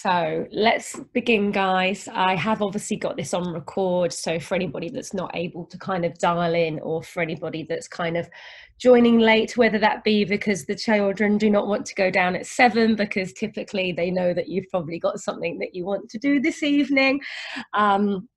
So let's begin, guys. I have obviously got this on record. So for anybody that's not able to kind of dial in, or for anybody that's kind of joining late, whether that be because the children do not want to go down at seven, because typically they know that you've probably got something that you want to do this evening. Um,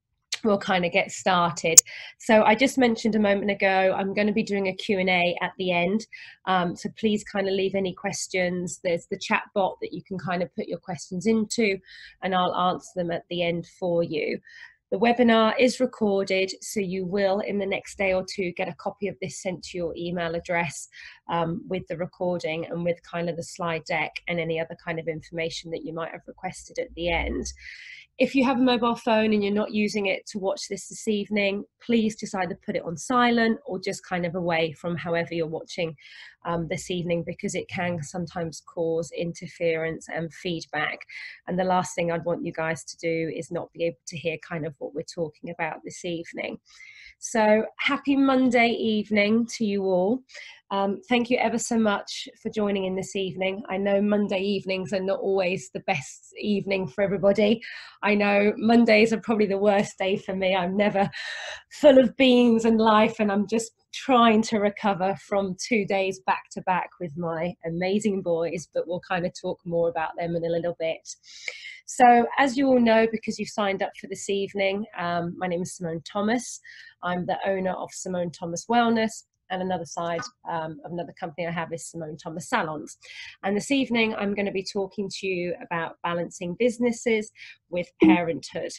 we'll kind of get started. So I just mentioned a moment ago, I'm going to be doing a Q&A at the end. Um, so please kind of leave any questions. There's the chat bot that you can kind of put your questions into and I'll answer them at the end for you. The webinar is recorded, so you will in the next day or two get a copy of this sent to your email address um, with the recording and with kind of the slide deck and any other kind of information that you might have requested at the end if you have a mobile phone and you're not using it to watch this this evening, please just either put it on silent or just kind of away from however you're watching um, this evening because it can sometimes cause interference and feedback. And the last thing I'd want you guys to do is not be able to hear kind of what we're talking about this evening. So happy Monday evening to you all. Um, thank you ever so much for joining in this evening. I know Monday evenings are not always the best evening for everybody. I know Mondays are probably the worst day for me. I'm never full of beans and life, and I'm just trying to recover from two days back to back with my amazing boys, but we'll kind of talk more about them in a little bit. So, as you all know, because you've signed up for this evening, um, my name is Simone Thomas. I'm the owner of Simone Thomas Wellness, and another side um, of another company I have is Simone Thomas Salons. And this evening, I'm going to be talking to you about balancing businesses with parenthood.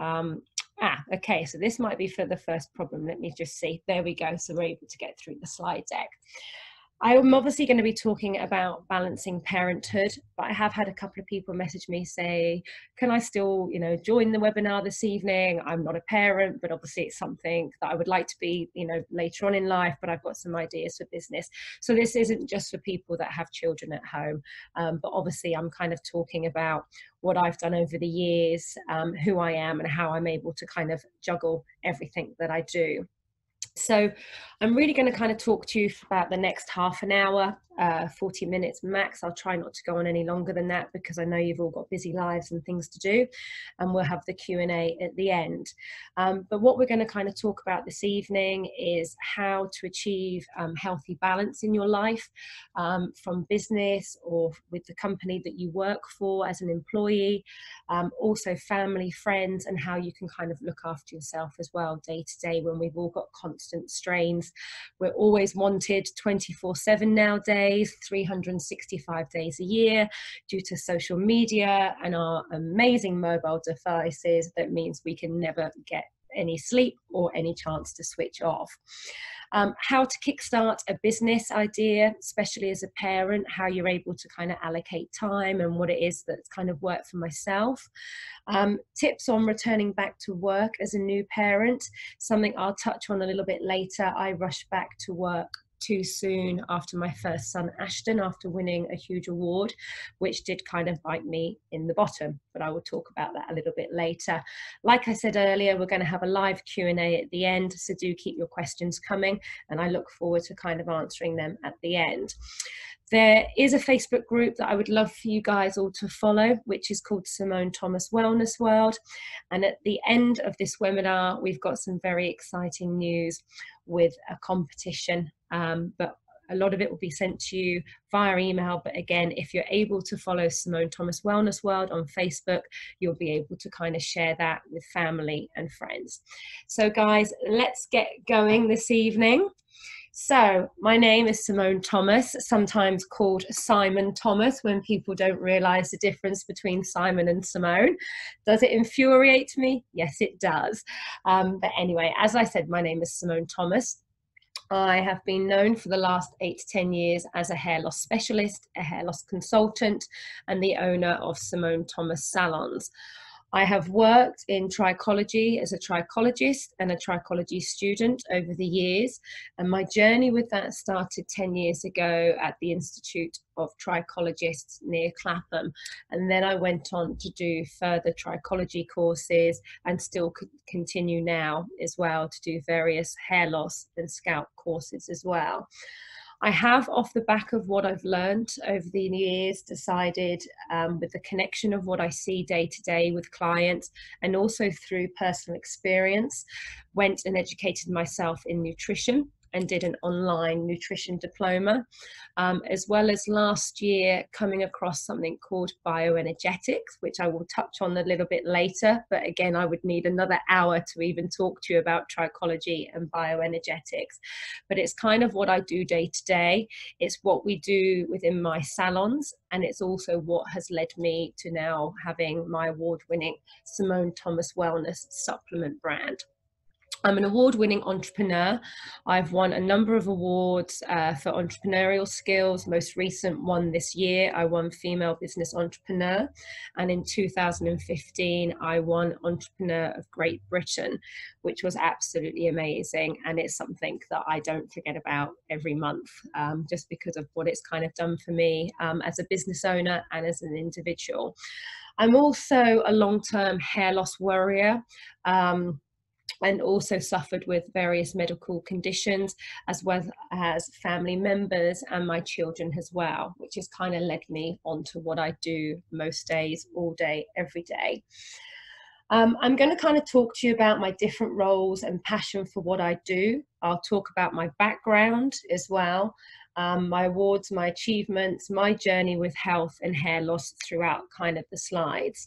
Um, ah, okay, so this might be for the first problem. Let me just see. There we go. So we're able to get through the slide deck. I'm obviously going to be talking about balancing parenthood, but I have had a couple of people message me say, "Can I still, you know, join the webinar this evening? I'm not a parent, but obviously it's something that I would like to be, you know, later on in life. But I've got some ideas for business. So this isn't just for people that have children at home, um, but obviously I'm kind of talking about what I've done over the years, um, who I am, and how I'm able to kind of juggle everything that I do. So I'm really going to kind of talk to you for about the next half an hour uh, 40 minutes max. I'll try not to go on any longer than that because I know you've all got busy lives and things to do, and we'll have the Q&A at the end. Um, but what we're going to kind of talk about this evening is how to achieve um, healthy balance in your life um, from business or with the company that you work for as an employee, um, also family, friends, and how you can kind of look after yourself as well day to day when we've all got constant strains. We're always wanted 24 7 nowadays days, 365 days a year due to social media and our amazing mobile devices. That means we can never get any sleep or any chance to switch off. Um, how to kickstart a business idea, especially as a parent, how you're able to kind of allocate time and what it is that's kind of worked for myself. Um, tips on returning back to work as a new parent, something I'll touch on a little bit later. I rushed back to work too soon after my first son Ashton after winning a huge award which did kind of bite me in the bottom but I will talk about that a little bit later like I said earlier we're going to have a live Q&A at the end so do keep your questions coming and I look forward to kind of answering them at the end there is a Facebook group that I would love for you guys all to follow, which is called Simone Thomas Wellness World. And at the end of this webinar, we've got some very exciting news with a competition. Um, but a lot of it will be sent to you via email. But again, if you're able to follow Simone Thomas Wellness World on Facebook, you'll be able to kind of share that with family and friends. So, guys, let's get going this evening. So, my name is Simone Thomas, sometimes called Simon Thomas when people don't realize the difference between Simon and Simone. Does it infuriate me? Yes, it does. Um, but anyway, as I said, my name is Simone Thomas. I have been known for the last eight to 10 years as a hair loss specialist, a hair loss consultant, and the owner of Simone Thomas Salons. I have worked in trichology as a trichologist and a trichology student over the years, and my journey with that started 10 years ago at the Institute of Trichologists near Clapham. And then I went on to do further trichology courses and still continue now as well to do various hair loss and scalp courses as well. I have, off the back of what I've learned over the years, decided um, with the connection of what I see day to day with clients and also through personal experience, went and educated myself in nutrition and did an online nutrition diploma, um, as well as last year coming across something called bioenergetics, which I will touch on a little bit later. But again, I would need another hour to even talk to you about trichology and bioenergetics. But it's kind of what I do day to day, it's what we do within my salons, and it's also what has led me to now having my award winning Simone Thomas Wellness supplement brand. I'm an award winning entrepreneur. I've won a number of awards uh, for entrepreneurial skills. Most recent one this year, I won Female Business Entrepreneur. And in 2015, I won Entrepreneur of Great Britain, which was absolutely amazing. And it's something that I don't forget about every month um, just because of what it's kind of done for me um, as a business owner and as an individual. I'm also a long term hair loss warrior. Um, and also suffered with various medical conditions as well as family members and my children as well which has kind of led me onto what i do most days all day every day um, i'm going to kind of talk to you about my different roles and passion for what i do i'll talk about my background as well um, my awards, my achievements, my journey with health and hair loss throughout kind of the slides.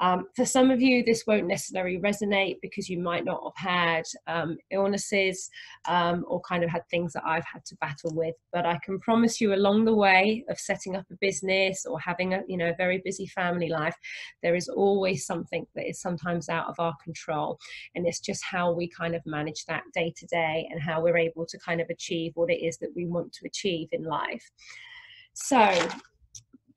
Um, for some of you, this won't necessarily resonate because you might not have had um, illnesses um, or kind of had things that I've had to battle with. But I can promise you, along the way of setting up a business or having a you know a very busy family life, there is always something that is sometimes out of our control, and it's just how we kind of manage that day to day and how we're able to kind of achieve what it is that we want to achieve in life. So,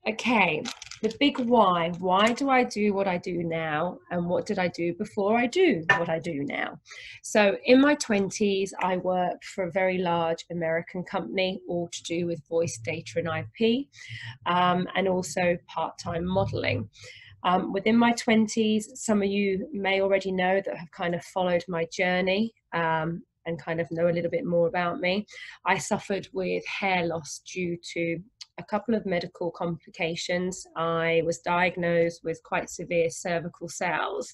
okay, the big why. Why do i do what i do now and what did i do before i do what i do now? So in my 20s i worked for a very large american company all to do with voice data and ip um, and also part-time modeling. Um, within my 20s some of you may already know that have kind of followed my journey um, and kind of know a little bit more about me. I suffered with hair loss due to a couple of medical complications. I was diagnosed with quite severe cervical cells.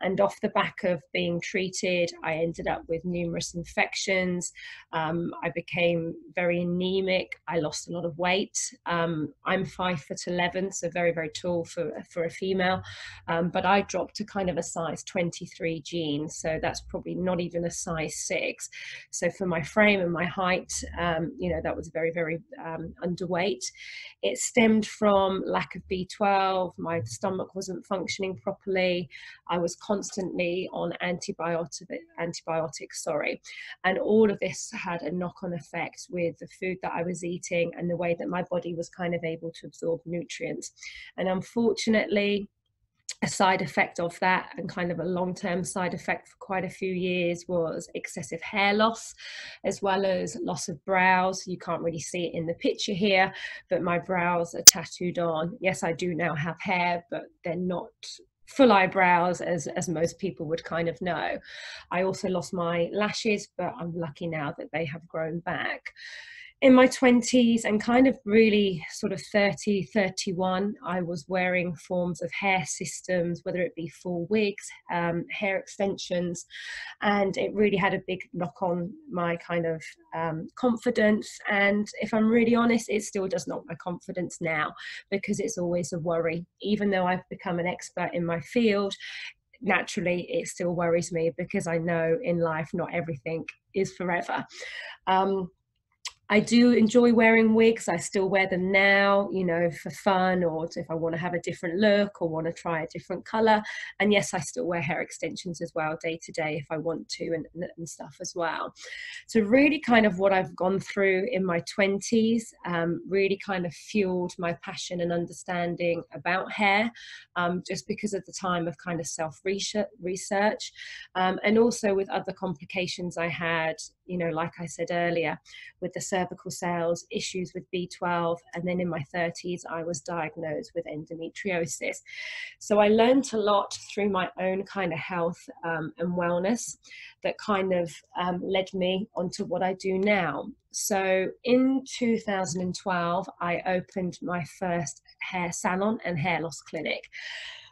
And off the back of being treated, I ended up with numerous infections. Um, I became very anemic. I lost a lot of weight. Um, I'm five foot 11, so very, very tall for, for a female. Um, but I dropped to kind of a size 23 jeans. So that's probably not even a size six. So for my frame and my height, um, you know, that was very, very um, underweight. It stemmed from lack of B12. My stomach wasn't functioning properly. I was constantly on antibiotic, antibiotics, sorry. And all of this had a knock on effect with the food that I was eating and the way that my body was kind of able to absorb nutrients. And unfortunately, a side effect of that and kind of a long term side effect for quite a few years was excessive hair loss as well as loss of brows. You can't really see it in the picture here, but my brows are tattooed on. Yes, I do now have hair, but they're not full eyebrows as as most people would kind of know. I also lost my lashes but i'm lucky now that they have grown back in my 20s and kind of really sort of 30 31 i was wearing forms of hair systems whether it be full wigs um, hair extensions and it really had a big knock on my kind of um, confidence. And if i'm really honest it still does knock my confidence now because it's always a worry. Even though i've become an expert in my field naturally it still worries me because i know in life not everything is forever. Um, I do enjoy wearing wigs. I still wear them now, you know, for fun or if I want to have a different look or want to try a different color. And yes, I still wear hair extensions as well, day to day, if I want to, and, and stuff as well. So, really, kind of what I've gone through in my 20s um, really kind of fueled my passion and understanding about hair, um, just because of the time of kind of self research, um, and also with other complications I had, you know, like I said earlier, with the cervical cells, issues with B12, and then in my 30s, I was diagnosed with endometriosis. So I learned a lot through my own kind of health um, and wellness that kind of um, led me onto what I do now. So in 2012, I opened my first hair salon and hair loss clinic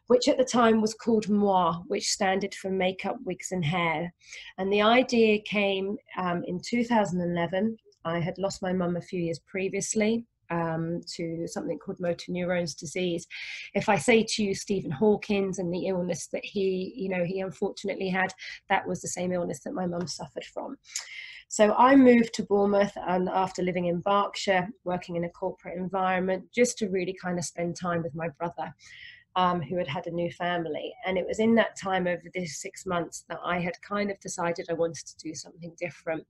which at the time was called Moi, which standed for Makeup, Wigs and Hair. And the idea came um, in 2011. I had lost my mum a few years previously. Um, to something called motor neurons disease. If I say to you Stephen Hawkins and the illness that he, you know, he unfortunately had, that was the same illness that my mum suffered from. So I moved to Bournemouth and after living in Berkshire, working in a corporate environment, just to really kind of spend time with my brother um, who had had a new family. And it was in that time over this six months that I had kind of decided I wanted to do something different.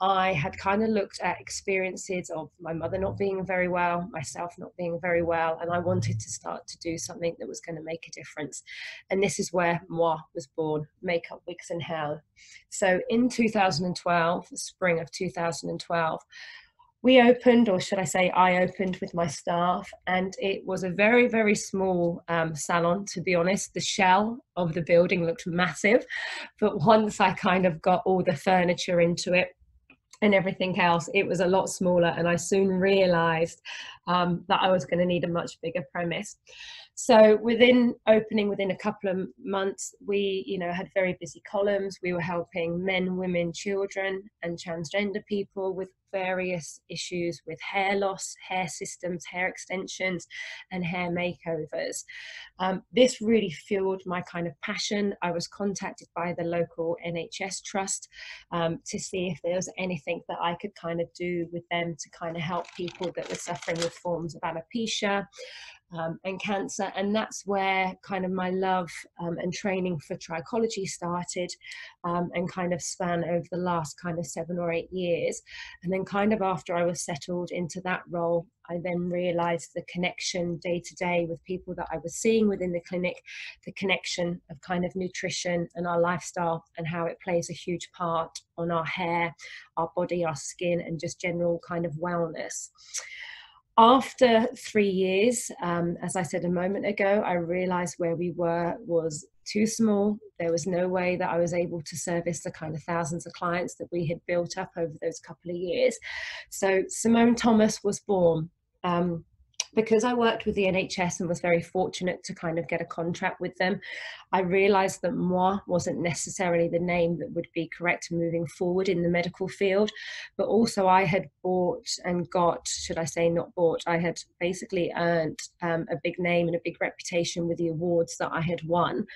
I had kind of looked at experiences of my mother not being very well, myself not being very well, and I wanted to start to do something that was going to make a difference. And this is where Moi was born, Makeup Wigs and Hair. So in 2012, the spring of 2012, we opened, or should I say, I opened with my staff, and it was a very, very small um, salon, to be honest. The shell of the building looked massive, but once I kind of got all the furniture into it, and everything else, it was a lot smaller. And I soon realized um, that I was going to need a much bigger premise. So within opening, within a couple of months, we, you know, had very busy columns. We were helping men, women, children, and transgender people with various issues with hair loss, hair systems, hair extensions, and hair makeovers. Um, this really fueled my kind of passion. I was contacted by the local NHS trust um, to see if there was anything that I could kind of do with them to kind of help people that were suffering with forms of alopecia um, and cancer. And that's where kind of my love um, and training for trichology started um, and kind of span over the last kind of seven or eight years. And then, kind of after I was settled into that role, I then realized the connection day to day with people that I was seeing within the clinic, the connection of kind of nutrition and our lifestyle and how it plays a huge part on our hair, our body, our skin, and just general kind of wellness after three years, um, as I said a moment ago, I realized where we were was too small. There was no way that I was able to service the kind of thousands of clients that we had built up over those couple of years. So Simone Thomas was born. Um, because I worked with the NHS and was very fortunate to kind of get a contract with them, I realized that moi wasn't necessarily the name that would be correct moving forward in the medical field. But also, I had bought and got, should I say, not bought, I had basically earned um, a big name and a big reputation with the awards that I had won.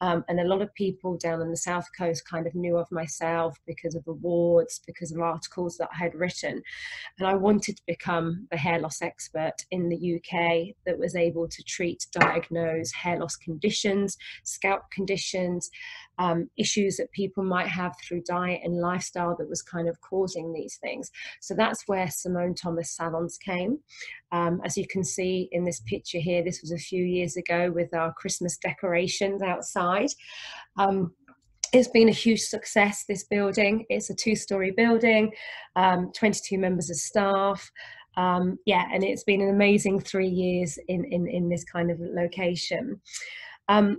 Um, and a lot of people down on the South Coast kind of knew of myself because of awards, because of articles that I had written. And I wanted to become the hair loss expert in the UK that was able to treat, diagnose hair loss conditions, scalp conditions, um, issues that people might have through diet and lifestyle that was kind of causing these things. So that's where Simone Thomas salons came. Um, as you can see in this picture here, this was a few years ago with our Christmas decorations outside. Um, it's been a huge success, this building. It's a two story building, um, 22 members of staff um, yeah, and it's been an amazing three years in in, in this kind of location. Um,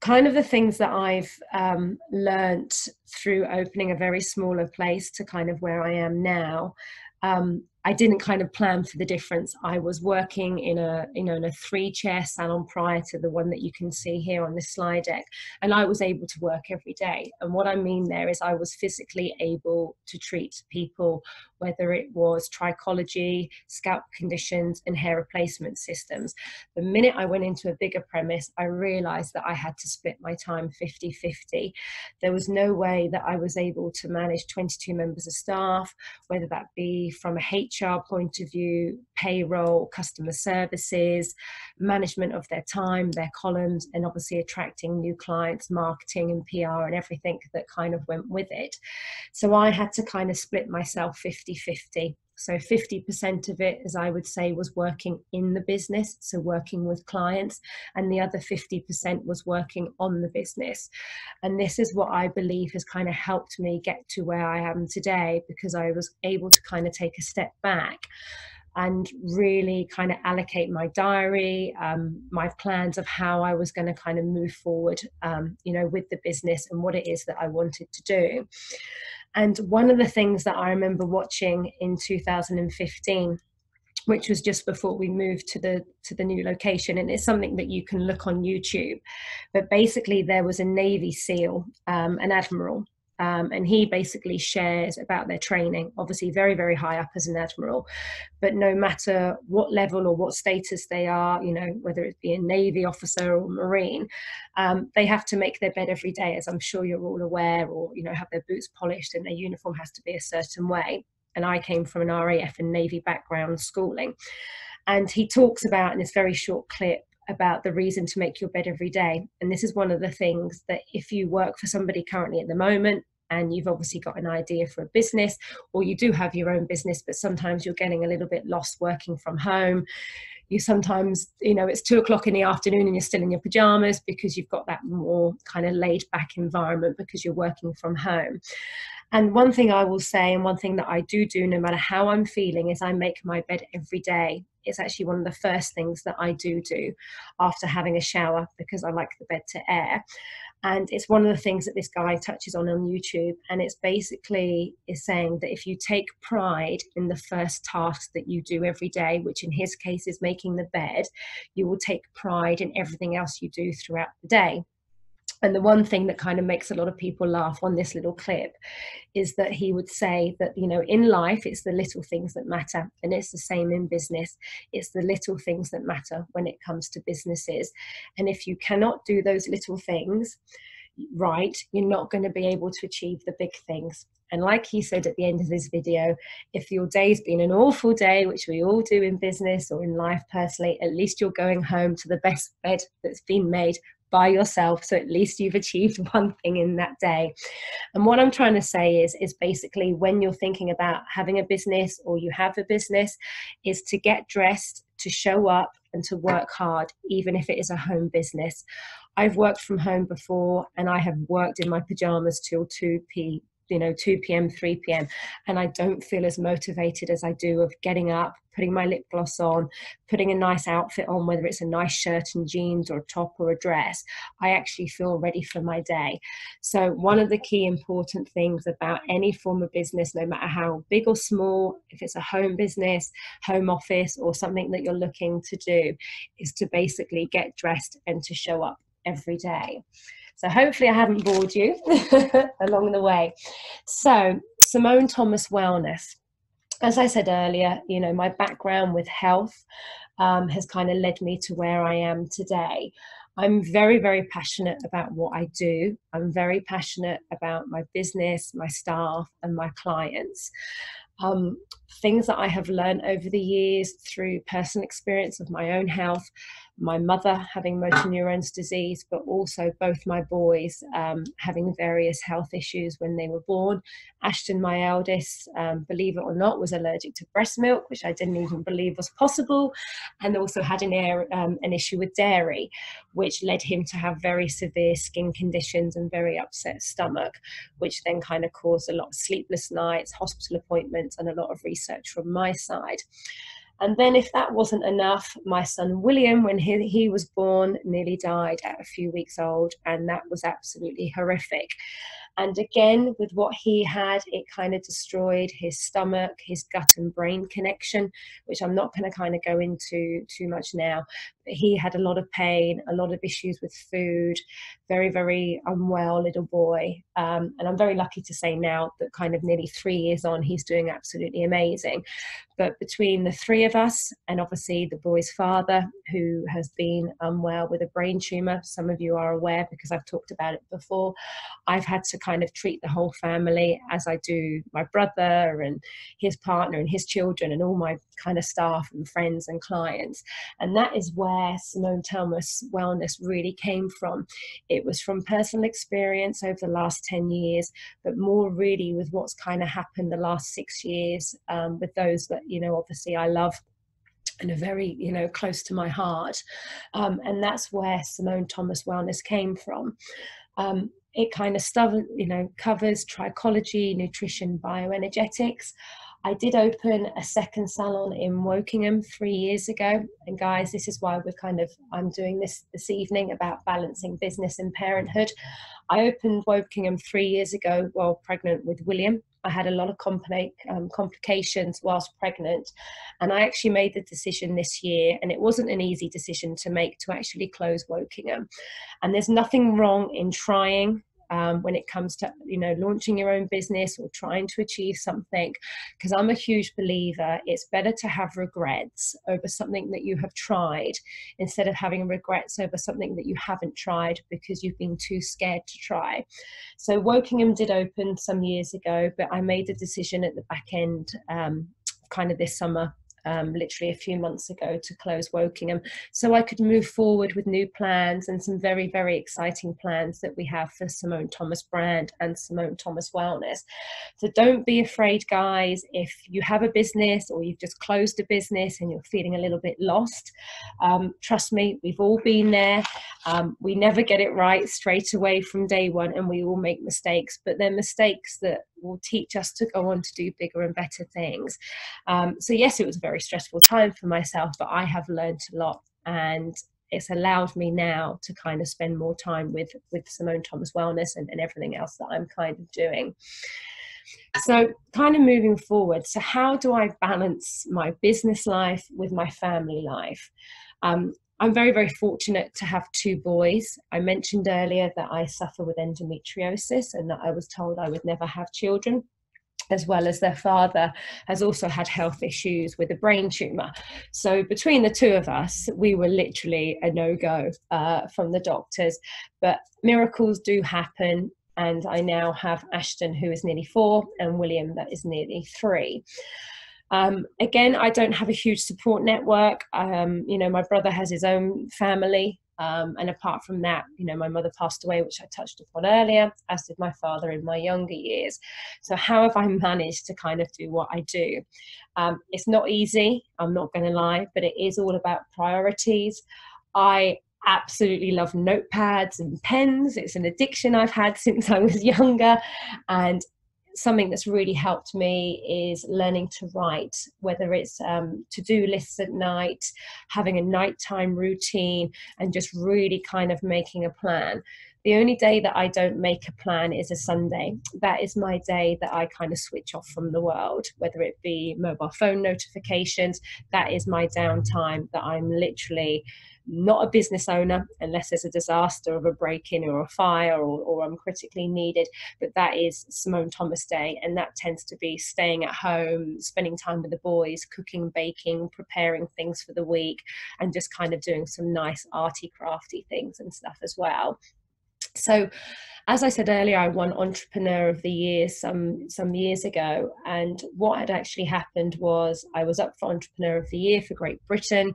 kind of the things that I've um, learnt through opening a very smaller place to kind of where I am now um, I didn't kind of plan for the difference. I was working in a you know in a three chair salon prior to the one that you can see here on this slide deck, and I was able to work every day. And what I mean there is I was physically able to treat people, whether it was trichology, scalp conditions, and hair replacement systems. The minute I went into a bigger premise, I realized that I had to split my time 50 50. There was no way that I was able to manage 22 members of staff, whether that be from a HR point of view, payroll, customer services, management of their time, their columns, and obviously attracting new clients, marketing and PR and everything that kind of went with it. So I had to kind of split myself 50 50. So 50% of it, as I would say, was working in the business, so working with clients, and the other 50% was working on the business. And this is what I believe has kind of helped me get to where I am today because I was able to kind of take a step back and really kind of allocate my diary, um, my plans of how I was going to kind of move forward, um, you know, with the business and what it is that I wanted to do. And one of the things that I remember watching in 2015 which was just before we moved to the to the new location and it's something that you can look on youtube but basically there was a navy seal um, an admiral um, and he basically shares about their training obviously very very high up as an admiral but no matter what level or what status they are you know whether it be a navy officer or marine um, they have to make their bed every day as i'm sure you're all aware or you know have their boots polished and their uniform has to be a certain way and i came from an raf and navy background schooling and he talks about in this very short clip about the reason to make your bed every day. And this is one of the things that if you work for somebody currently at the moment and you've obviously got an idea for a business, or you do have your own business, but sometimes you're getting a little bit lost working from home. You sometimes, you know, it's two o'clock in the afternoon and you're still in your pajamas because you've got that more kind of laid back environment because you're working from home. And one thing I will say, and one thing that I do do no matter how I'm feeling, is I make my bed every day. It's actually one of the first things that I do do after having a shower because I like the bed to air. And it's one of the things that this guy touches on on YouTube. And it's basically is saying that if you take pride in the first task that you do every day, which in his case is making the bed, you will take pride in everything else you do throughout the day. And the one thing that kind of makes a lot of people laugh on this little clip is that he would say that, you know, in life, it's the little things that matter. And it's the same in business. It's the little things that matter when it comes to businesses. And if you cannot do those little things, right, you're not going to be able to achieve the big things. And like he said at the end of this video, if your day's been an awful day, which we all do in business or in life personally, at least you're going home to the best bed that's been made by yourself so at least you've achieved one thing in that day. And what i'm trying to say is is basically when you're thinking about having a business or you have a business is to get dressed to show up and to work hard even if it is a home business. I've worked from home before and i have worked in my pajamas till 2 p you know 2 p.m 3 p.m and i don't feel as motivated as i do of getting up putting my lip gloss on putting a nice outfit on whether it's a nice shirt and jeans or a top or a dress i actually feel ready for my day. So one of the key important things about any form of business no matter how big or small if it's a home business home office or something that you're looking to do is to basically get dressed and to show up every day so hopefully I haven't bored you along the way. So Simone Thomas Wellness. As I said earlier, you know, my background with health um, has kind of led me to where I am today. I'm very, very passionate about what I do. I'm very passionate about my business, my staff, and my clients. Um, things that I have learned over the years through personal experience of my own health my mother having motor neurons disease, but also both my boys um, having various health issues when they were born. Ashton, my eldest, um, believe it or not, was allergic to breast milk, which I didn't even believe was possible, and also had an, air, um, an issue with dairy, which led him to have very severe skin conditions and very upset stomach, which then kind of caused a lot of sleepless nights, hospital appointments, and a lot of research from my side. And then, if that wasn't enough, my son William, when he, he was born, nearly died at a few weeks old, and that was absolutely horrific. And again, with what he had, it kind of destroyed his stomach, his gut and brain connection, which I'm not going to kind of go into too much now. But he had a lot of pain, a lot of issues with food, very, very unwell little boy. Um, and I'm very lucky to say now that kind of nearly three years on, he's doing absolutely amazing. But between the three of us, and obviously the boy's father, who has been unwell with a brain tumor. Some of you are aware because I've talked about it before. I've had to kind of treat the whole family as I do my brother and his partner and his children and all my kind of staff and friends and clients. And that is where Simone Thomas Wellness really came from. It was from personal experience over the last 10 years, but more really with what's kind of happened the last six years um, with those that, you know, obviously I love and are very you know close to my heart um, and that's where simone thomas wellness came from um, it kind of stuff you know covers trichology nutrition bioenergetics I did open a second salon in Wokingham three years ago. And guys, this is why we're kind of, I'm doing this this evening about balancing business and parenthood. I opened Wokingham three years ago while pregnant with William. I had a lot of um, complications whilst pregnant. And I actually made the decision this year, and it wasn't an easy decision to make to actually close Wokingham. And there's nothing wrong in trying um, when it comes to you know launching your own business or trying to achieve something because i'm a huge believer it's better to have regrets over something that you have tried instead of having regrets over something that you haven't tried because you've been too scared to try. So wokingham did open some years ago but i made a decision at the back end um, kind of this summer um, literally a few months ago to close Wokingham. So I could move forward with new plans and some very, very exciting plans that we have for Simone Thomas brand and Simone Thomas Wellness. So don't be afraid, guys, if you have a business or you've just closed a business and you're feeling a little bit lost. Um, trust me, we've all been there. Um, we never get it right straight away from day one and we all make mistakes, but they're mistakes that will teach us to go on to do bigger and better things. Um, so, yes, it was a very stressful time for myself, but I have learned a lot and it's allowed me now to kind of spend more time with with Simone Thomas Wellness and, and everything else that I'm kind of doing. So, kind of moving forward, so how do I balance my business life with my family life? Um, I'm very, very fortunate to have two boys. I mentioned earlier that I suffer with endometriosis and that I was told I would never have children as well as their father has also had health issues with a brain tumor. So between the two of us, we were literally a no go uh, from the doctors. But miracles do happen. And I now have Ashton, who is nearly four, and William, that is nearly three. Um, again, I don't have a huge support network. Um, you know, my brother has his own family. Um, and apart from that, you know, my mother passed away, which I touched upon earlier, as did my father in my younger years. So, how have I managed to kind of do what I do? Um, it's not easy, I'm not going to lie, but it is all about priorities. I absolutely love notepads and pens. It's an addiction I've had since I was younger. And something that's really helped me is learning to write, whether it's um, to do lists at night, having a nighttime routine, and just really kind of making a plan. The only day that I don't make a plan is a Sunday. That is my day that I kind of switch off from the world, whether it be mobile phone notifications. That is my downtime that I'm literally not a business owner unless there's a disaster of a break-in or a fire or, or I'm critically needed. But that is Simone Thomas Day, and that tends to be staying at home, spending time with the boys, cooking, baking, preparing things for the week, and just kind of doing some nice arty, crafty things and stuff as well. So as I said earlier, I won Entrepreneur of the Year some some years ago, and what had actually happened was I was up for Entrepreneur of the Year for Great Britain.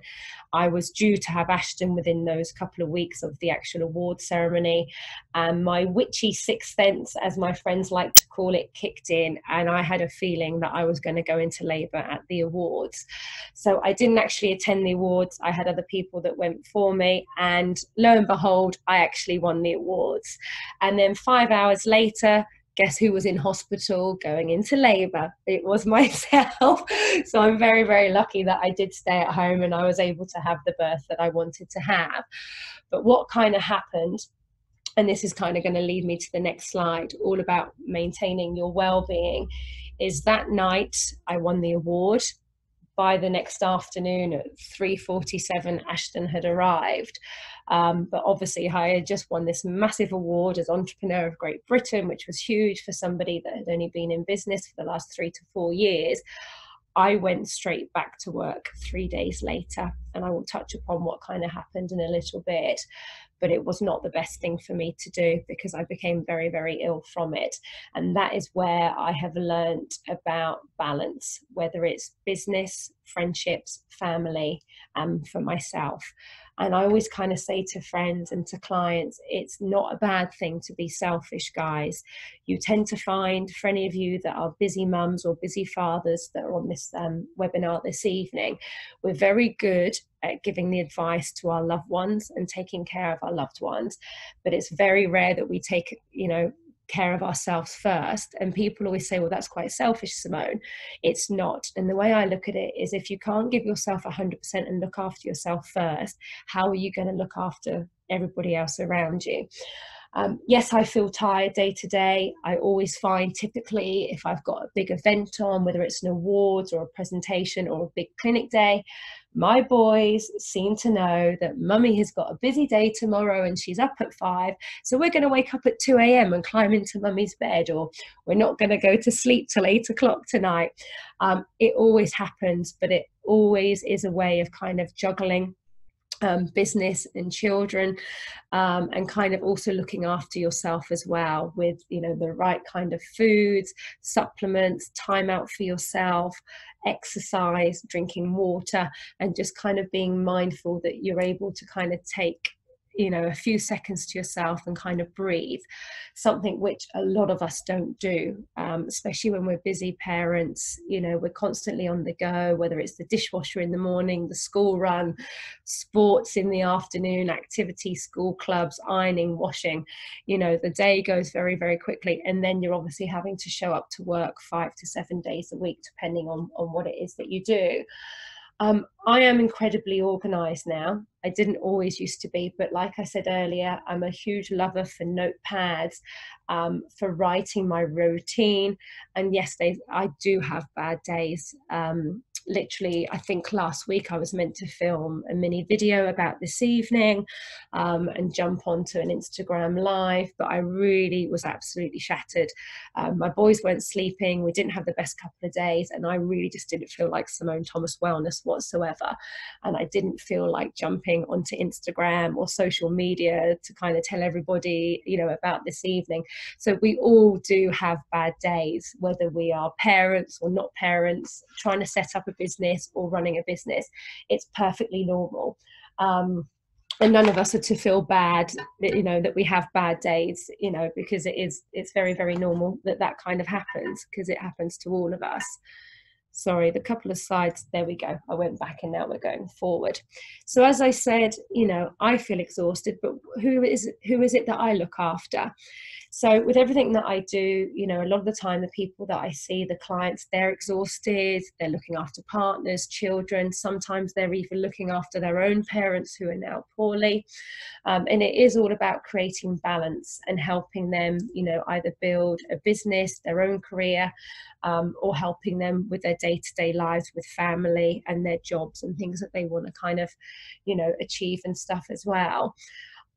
I was due to have Ashton within those couple of weeks of the actual award ceremony, and my witchy sixth sense, as my friends like to call it, kicked in, and I had a feeling that I was going to go into labour at the awards. So I didn't actually attend the awards. I had other people that went for me, and lo and behold, I actually won the awards. And then then five hours later, guess who was in hospital going into labor? It was myself. so I'm very, very lucky that I did stay at home and I was able to have the birth that I wanted to have. But what kind of happened? And this is kind of going to lead me to the next slide, all about maintaining your well being. Is that night I won the award by the next afternoon at 3.47 ashton had arrived. Um, but obviously i had just won this massive award as entrepreneur of great britain which was huge for somebody that had only been in business for the last three to four years I went straight back to work three days later. and I will touch upon what kind of happened in a little bit but it was not the best thing for me to do because I became very, very ill from it. And that is where I have learned about balance, whether it's business, friendships, family, and um, for myself. And I always kind of say to friends and to clients, it's not a bad thing to be selfish, guys. You tend to find, for any of you that are busy mums or busy fathers that are on this um, webinar this evening, we're very good at giving the advice to our loved ones and taking care of our loved ones. But it's very rare that we take, you know, care of ourselves first. And people always say, well, that's quite selfish, Simone. It's not. And the way I look at it is if you can't give yourself 100% and look after yourself first, how are you going to look after everybody else around you? Um, yes, I feel tired day to day. I always find typically if I've got a big event on, whether it's an awards or a presentation or a big clinic day, my boys seem to know that mummy has got a busy day tomorrow and she's up at five. So we're going to wake up at 2 a.m. and climb into mummy's bed, or we're not going to go to sleep till eight o'clock tonight. Um, it always happens, but it always is a way of kind of juggling um, business and children um, and kind of also looking after yourself as well with you know the right kind of foods supplements time out for yourself exercise drinking water and just kind of being mindful that you're able to kind of take you know a few seconds to yourself and kind of breathe something which a lot of us don't do um, especially when we're busy parents you know we're constantly on the go whether it's the dishwasher in the morning the school run sports in the afternoon activity school clubs ironing washing you know the day goes very very quickly. And then you're obviously having to show up to work five to seven days a week depending on on what it is that you do um, I am incredibly organized now. I didn't always used to be, but like I said earlier, I'm a huge lover for notepads, um, for writing my routine. And yes, I do have bad days. Um, literally, I think last week I was meant to film a mini video about this evening um, and jump onto an Instagram live, but I really was absolutely shattered. Um, my boys weren't sleeping, we didn't have the best couple of days, and I really just didn't feel like Simone Thomas Wellness whatsoever. And I didn't feel like jumping onto Instagram or social media to kind of tell everybody, you know, about this evening. So we all do have bad days, whether we are parents or not parents, trying to set up a business or running a business. It's perfectly normal. Um, and none of us are to feel bad that you know that we have bad days you know because it is it's very very normal that that kind of happens because it happens to all of us sorry the couple of slides there we go i went back and now we're going forward so as i said you know i feel exhausted but who is who is it that i look after so with everything that I do, you know, a lot of the time the people that I see, the clients, they're exhausted, they're looking after partners, children, sometimes they're even looking after their own parents who are now poorly. Um, and it is all about creating balance and helping them, you know, either build a business, their own career, um, or helping them with their day-to-day lives with family and their jobs and things that they want to kind of, you know, achieve and stuff as well.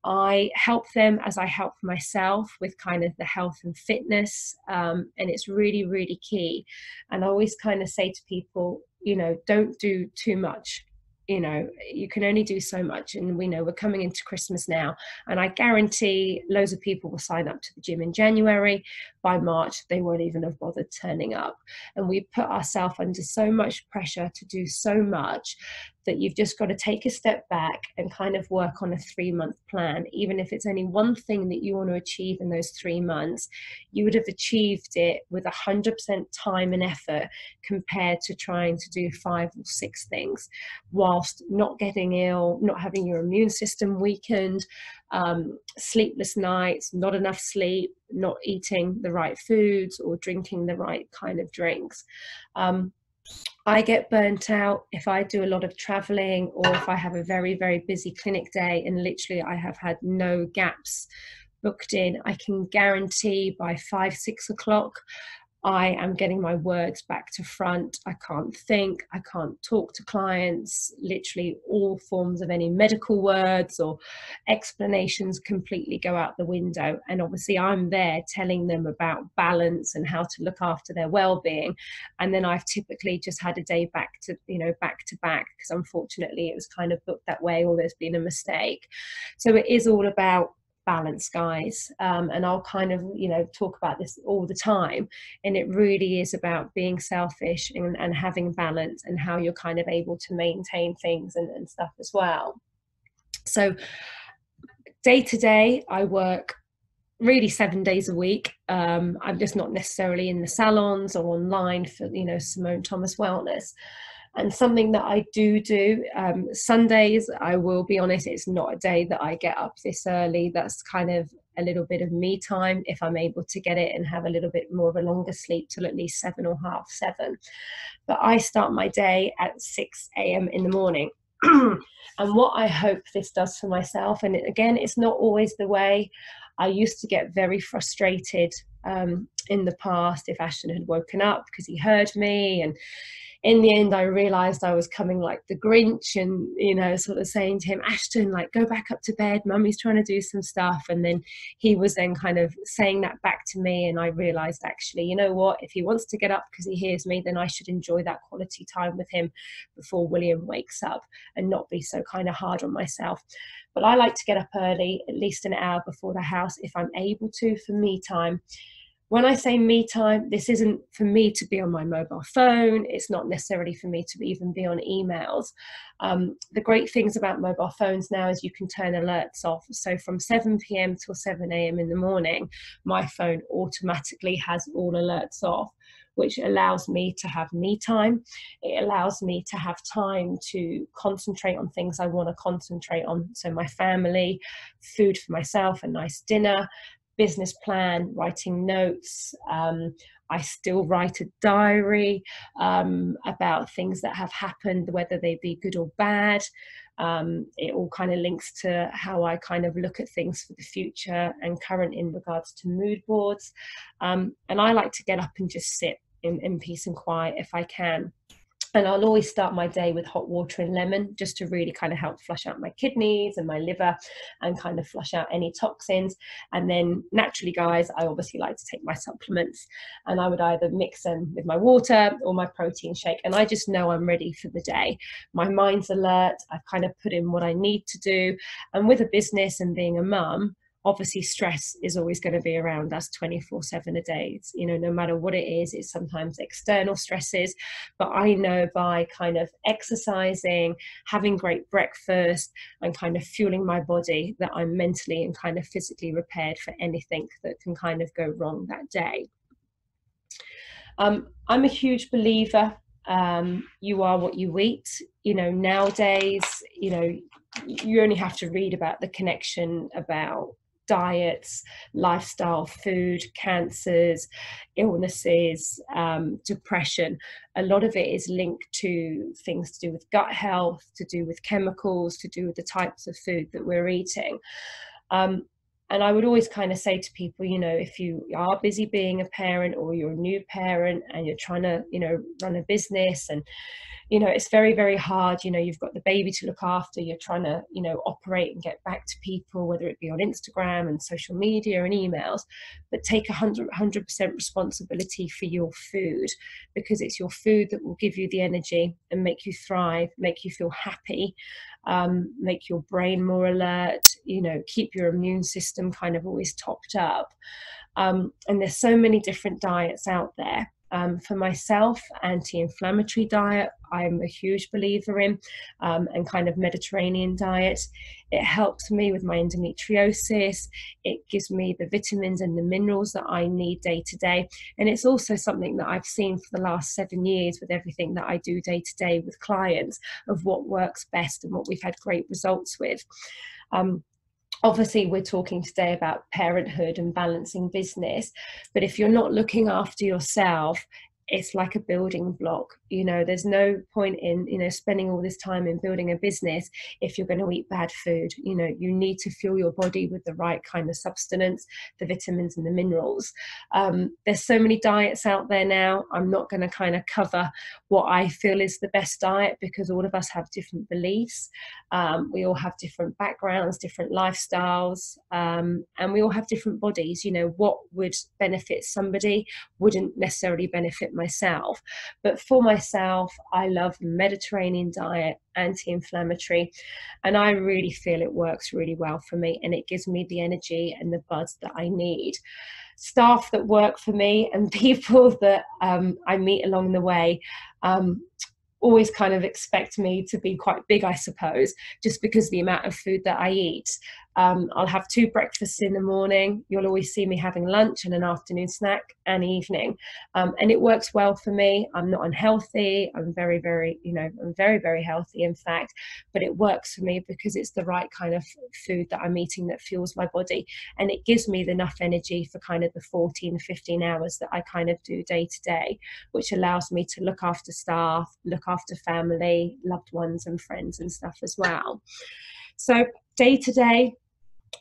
I help them as I help myself with kind of the health and fitness. Um, and it's really, really key. And I always kind of say to people, you know, don't do too much you know you can only do so much and we know we're coming into christmas now and i guarantee loads of people will sign up to the gym in january by march they won't even have bothered turning up and we put ourselves under so much pressure to do so much that you've just got to take a step back and kind of work on a three month plan. Even if it's only one thing that you want to achieve in those three months you would have achieved it with 100% time and effort compared to trying to do five or six things. Whilst not getting ill not having your immune system weakened um, sleepless nights not enough sleep not eating the right foods or drinking the right kind of drinks. Um, I get burnt out if I do a lot of traveling or if I have a very, very busy clinic day and literally I have had no gaps booked in. I can guarantee by five, six o'clock, I am getting my words back to front. I can't think. I can't talk to clients. Literally, all forms of any medical words or explanations completely go out the window. And obviously, I'm there telling them about balance and how to look after their well-being. And then I've typically just had a day back to you know back to back because unfortunately it was kind of booked that way or there's been a mistake. So it is all about balance guys. Um, and i'll kind of you know talk about this all the time. And it really is about being selfish and, and having balance and how you're kind of able to maintain things and, and stuff as well. So day to day i work really seven days a week. Um, i'm just not necessarily in the salons or online for you know simone thomas wellness and something that I do do um, Sundays, I will be honest, it's not a day that I get up this early. That's kind of a little bit of me time if I'm able to get it and have a little bit more of a longer sleep till at least seven or half seven. But I start my day at 6 a.m. in the morning. and what I hope this does for myself, and again, it's not always the way. I used to get very frustrated um, in the past if Ashton had woken up because he heard me and in the end, I realized I was coming like the Grinch and, you know, sort of saying to him, Ashton, like, go back up to bed. Mummy's trying to do some stuff. And then he was then kind of saying that back to me. And I realized actually, you know what? If he wants to get up because he hears me, then I should enjoy that quality time with him before William wakes up and not be so kind of hard on myself. But I like to get up early, at least an hour before the house if I'm able to for me time when I say me time, this isn't for me to be on my mobile phone. It's not necessarily for me to even be on emails. Um, the great things about mobile phones now is you can turn alerts off. So from 7 p.m. till 7 a.m. in the morning, my phone automatically has all alerts off which allows me to have me time. It allows me to have time to concentrate on things I want to concentrate on. So, my family, food for myself, a nice dinner, business plan, writing notes. Um, I still write a diary um, about things that have happened, whether they be good or bad. Um, it all kind of links to how I kind of look at things for the future and current in regards to mood boards. Um, and I like to get up and just sit in, in peace and quiet if I can and I'll always start my day with hot water and lemon just to really kind of help flush out my kidneys and my liver and kind of flush out any toxins. And then naturally, guys, I obviously like to take my supplements and I would either mix them with my water or my protein shake. And I just know I'm ready for the day. My mind's alert. I've kind of put in what I need to do. And with a business and being a mum, obviously stress is always going to be around us 24 7 a day. It's, you know no matter what it is it's sometimes external stresses. But i know by kind of exercising having great breakfast and kind of fueling my body that i'm mentally and kind of physically repaired for anything that can kind of go wrong that day. Um, i'm a huge believer um, you are what you eat. You know nowadays you know you only have to read about the connection about diets, lifestyle, food, cancers, illnesses, um, depression. A lot of it is linked to things to do with gut health, to do with chemicals, to do with the types of food that we're eating. Um, and I would always kind of say to people, you know, if you are busy being a parent or you're a new parent and you're trying to, you know, run a business and you know it's very very hard you know you've got the baby to look after you're trying to you know operate and get back to people whether it be on instagram and social media and emails but take a hundred hundred percent responsibility for your food because it's your food that will give you the energy and make you thrive make you feel happy um, make your brain more alert you know keep your immune system kind of always topped up. Um, and there's so many different diets out there um, for myself, anti-inflammatory diet, I'm a huge believer in, um, and kind of Mediterranean diet. It helps me with my endometriosis. It gives me the vitamins and the minerals that I need day to day. And it's also something that I've seen for the last seven years with everything that I do day to day with clients of what works best and what we've had great results with. Um, obviously we're talking today about parenthood and balancing business but if you're not looking after yourself it's like a building block you know there's no point in you know spending all this time in building a business if you're going to eat bad food you know you need to fuel your body with the right kind of substance the vitamins and the minerals. Um, there's so many diets out there now i'm not going to kind of cover what i feel is the best diet because all of us have different beliefs. Um, we all have different backgrounds different lifestyles um, and we all have different bodies you know what would benefit somebody wouldn't necessarily benefit myself. But for myself, I love Mediterranean diet, anti inflammatory, and I really feel it works really well for me and it gives me the energy and the buzz that I need. Staff that work for me and people that um, I meet along the way. Um, always kind of expect me to be quite big, I suppose, just because the amount of food that I eat. Um, I'll have two breakfasts in the morning. You'll always see me having lunch and an afternoon snack and evening. Um, and it works well for me. I'm not unhealthy. I'm very, very, you know, I'm very, very healthy, in fact. But it works for me because it's the right kind of food that I'm eating that fuels my body. And it gives me enough energy for kind of the 14, 15 hours that I kind of do day to day, which allows me to look after staff, look after family, loved ones, and friends and stuff as well. So, day to day,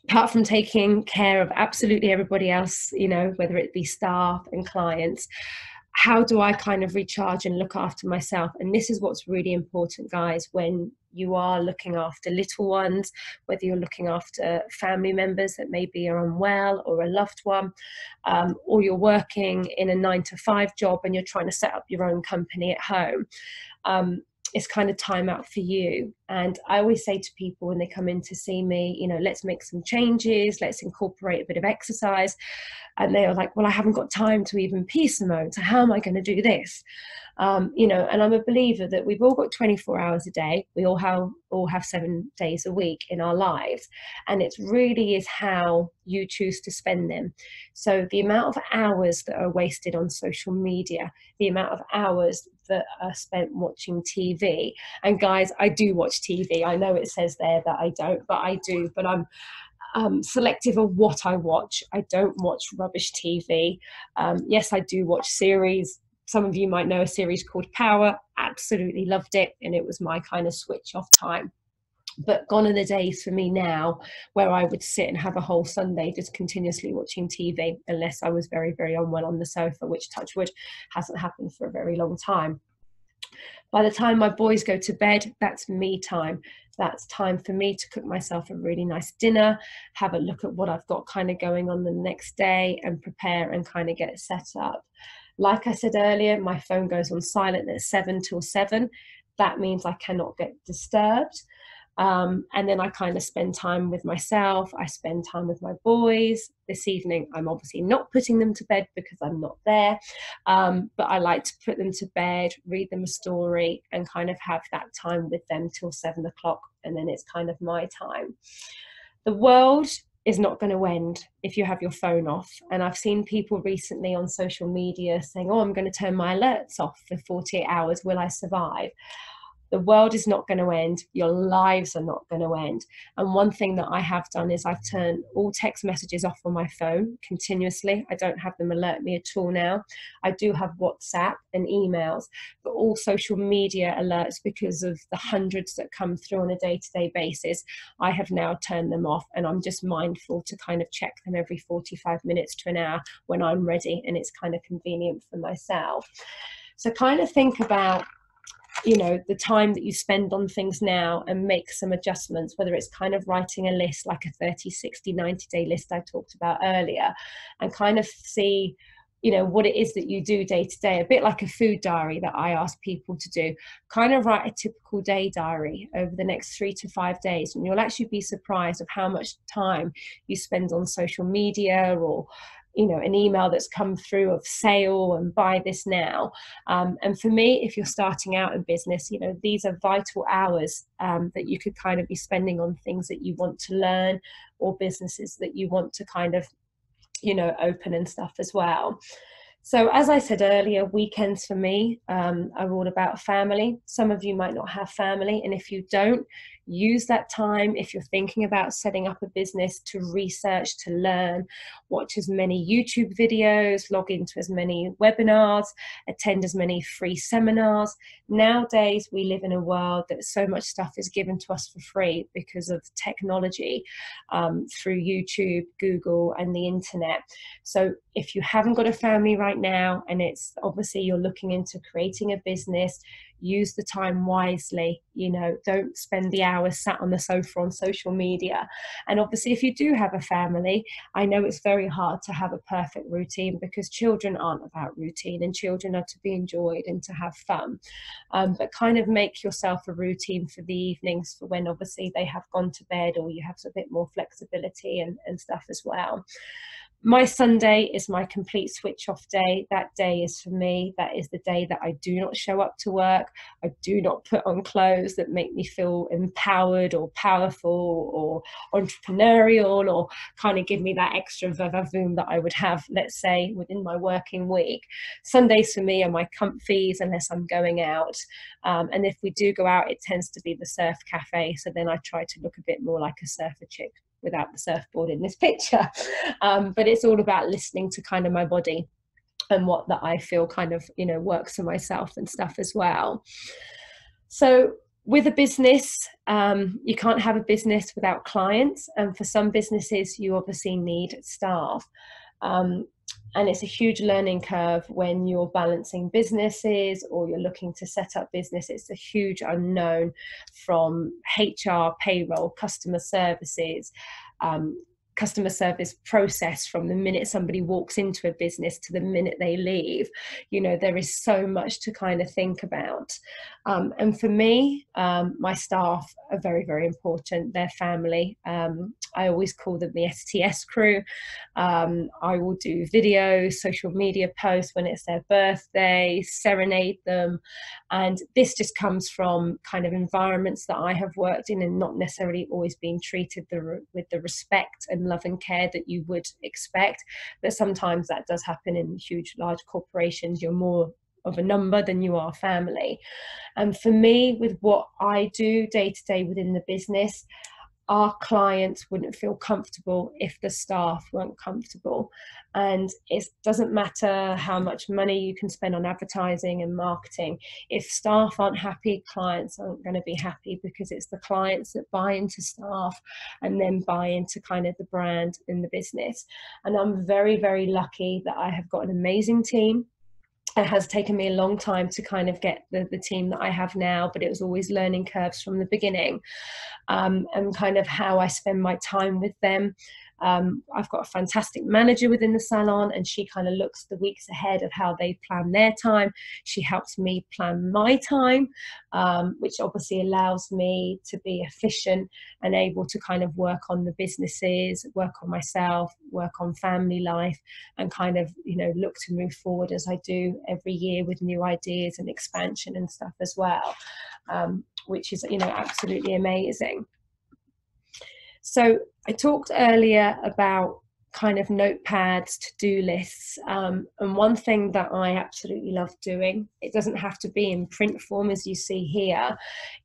apart from taking care of absolutely everybody else, you know, whether it be staff and clients, how do I kind of recharge and look after myself? And this is what's really important, guys, when you are looking after little ones, whether you're looking after family members that maybe are unwell or a loved one, um, or you're working in a nine to five job and you're trying to set up your own company at home. Um, it's kind of time out for you. And I always say to people when they come in to see me, you know, let's make some changes, let's incorporate a bit of exercise. And they are like, well, I haven't got time to even pee, Simone. So how am I going to do this? Um, you know, and I'm a believer that we've all got 24 hours a day. We all have all have seven days a week in our lives, and it really is how you choose to spend them. So the amount of hours that are wasted on social media, the amount of hours that are spent watching TV, and guys, I do watch TV. I know it says there that I don't, but I do. But I'm um, selective of what I watch. I don't watch rubbish TV. Um, yes, I do watch series some of you might know a series called Power. Absolutely loved it, and it was my kind of switch off time. But gone are the days for me now where I would sit and have a whole Sunday just continuously watching TV, unless I was very, very unwell on the sofa, which touchwood hasn't happened for a very long time. By the time my boys go to bed, that's me time. That's time for me to cook myself a really nice dinner, have a look at what I've got kind of going on the next day, and prepare and kind of get it set up. Like I said earlier, my phone goes on silent at seven till seven. That means I cannot get disturbed. Um, and then I kind of spend time with myself. I spend time with my boys. This evening, I'm obviously not putting them to bed because I'm not there. Um, but I like to put them to bed, read them a story, and kind of have that time with them till seven o'clock. And then it's kind of my time. The world is not going to end if you have your phone off. And I've seen people recently on social media saying, Oh, I'm going to turn my alerts off for 48 hours. Will I survive? The world is not going to end your lives are not going to end. And one thing that i have done is i've turned all text messages off on my phone continuously. I don't have them alert me at all now. I do have whatsapp and emails but all social media alerts because of the hundreds that come through on a day-to-day basis i have now turned them off and i'm just mindful to kind of check them every 45 minutes to an hour when i'm ready and it's kind of convenient for myself. So kind of think about you know the time that you spend on things now and make some adjustments whether it's kind of writing a list like a 30 60 90 day list i talked about earlier and kind of see you know what it is that you do day to day a bit like a food diary that i ask people to do. Kind of write a typical day diary over the next three to five days and you'll actually be surprised of how much time you spend on social media or you know an email that's come through of sale and buy this now um, and for me if you're starting out in business you know these are vital hours um, that you could kind of be spending on things that you want to learn or businesses that you want to kind of you know open and stuff as well so, as I said earlier, weekends for me um, are all about family. Some of you might not have family, and if you don't, use that time if you're thinking about setting up a business to research, to learn, watch as many YouTube videos, log into as many webinars, attend as many free seminars. Nowadays, we live in a world that so much stuff is given to us for free because of technology um, through YouTube, Google, and the internet. So, if you haven't got a family right now, and it's obviously you're looking into creating a business, use the time wisely you know don't spend the hours sat on the sofa on social media. And obviously if you do have a family i know it's very hard to have a perfect routine because children aren't about routine and children are to be enjoyed and to have fun. Um, but kind of make yourself a routine for the evenings for when obviously they have gone to bed or you have a bit more flexibility and, and stuff as well my Sunday is my complete switch off day. That day is for me. That is the day that I do not show up to work. I do not put on clothes that make me feel empowered or powerful or entrepreneurial or kind of give me that extra vavavoom that I would have, let's say, within my working week. Sundays for me are my comfies unless I'm going out. Um, and if we do go out, it tends to be the surf cafe. So then I try to look a bit more like a surfer chick without the surfboard in this picture. Um, but it's all about listening to kind of my body and what that I feel kind of, you know, works for myself and stuff as well. So with a business, um, you can't have a business without clients. And for some businesses, you obviously need staff. Um, and it's a huge learning curve when you're balancing businesses or you're looking to set up business it's a huge unknown from hr payroll customer services um, customer service process from the minute somebody walks into a business to the minute they leave. You know there is so much to kind of think about. Um, and for me um, my staff are very very important. Their family um, i always call them the sts crew. Um, i will do videos social media posts when it's their birthday serenade them and this just comes from kind of environments that i have worked in and not necessarily always being treated the, with the respect and love and care that you would expect. But sometimes that does happen in huge, large corporations. You're more of a number than you are family. And for me, with what I do day to day within the business, our clients wouldn't feel comfortable if the staff weren't comfortable. And it doesn't matter how much money you can spend on advertising and marketing. If staff aren't happy, clients aren't going to be happy because it's the clients that buy into staff and then buy into kind of the brand and the business. And I'm very, very lucky that I have got an amazing team it has taken me a long time to kind of get the, the team that I have now, but it was always learning curves from the beginning um, and kind of how I spend my time with them. Um, I've got a fantastic manager within the salon, and she kind of looks the weeks ahead of how they plan their time. She helps me plan my time, um, which obviously allows me to be efficient and able to kind of work on the businesses, work on myself, work on family life, and kind of you know look to move forward as I do every year with new ideas and expansion and stuff as well, um, which is you know absolutely amazing. So I talked earlier about kind of notepads, to do lists. Um, and one thing that I absolutely love doing, it doesn't have to be in print form as you see here,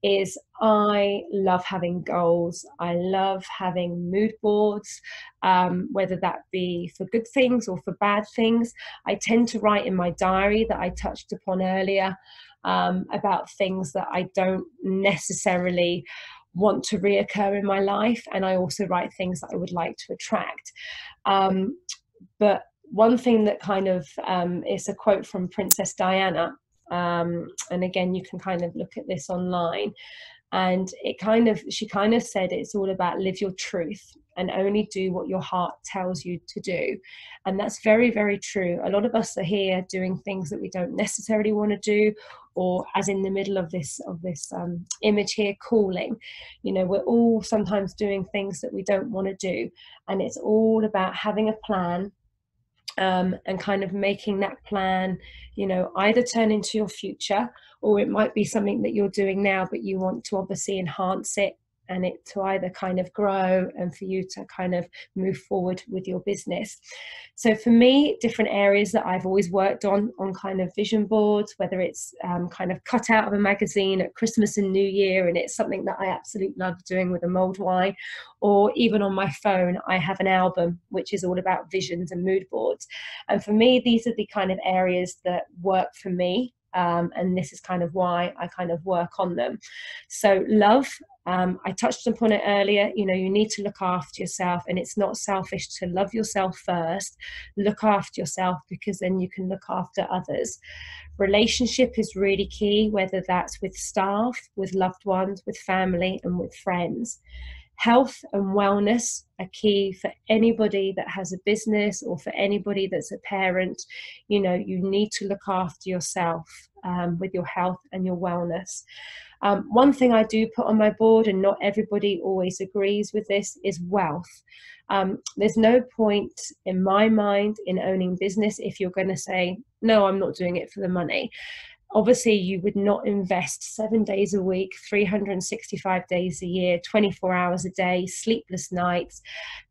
is I love having goals. I love having mood boards, um, whether that be for good things or for bad things. I tend to write in my diary that I touched upon earlier um, about things that I don't necessarily want to reoccur in my life and i also write things that i would like to attract. Um, but one thing that kind of um, is a quote from princess diana um, and again you can kind of look at this online and it kind of she kind of said it's all about live your truth and only do what your heart tells you to do. And that's very very true. A lot of us are here doing things that we don't necessarily want to do or as in the middle of this of this um, image here calling. You know we're all sometimes doing things that we don't want to do and it's all about having a plan um, and kind of making that plan, you know, either turn into your future or it might be something that you're doing now, but you want to obviously enhance it and it to either kind of grow and for you to kind of move forward with your business. So for me, different areas that I've always worked on on kind of vision boards, whether it's um, kind of cut out of a magazine at Christmas and New Year, and it's something that I absolutely love doing with a mold wine, or even on my phone, I have an album which is all about visions and mood boards. And for me, these are the kind of areas that work for me um, and this is kind of why I kind of work on them. So, love, um, I touched upon it earlier. You know, you need to look after yourself, and it's not selfish to love yourself first. Look after yourself because then you can look after others. Relationship is really key, whether that's with staff, with loved ones, with family, and with friends health and wellness are key for anybody that has a business or for anybody that's a parent. You know you need to look after yourself um, with your health and your wellness. Um, one thing i do put on my board and not everybody always agrees with this is wealth. Um, there's no point in my mind in owning business if you're going to say no i'm not doing it for the money obviously you would not invest seven days a week 365 days a year 24 hours a day sleepless nights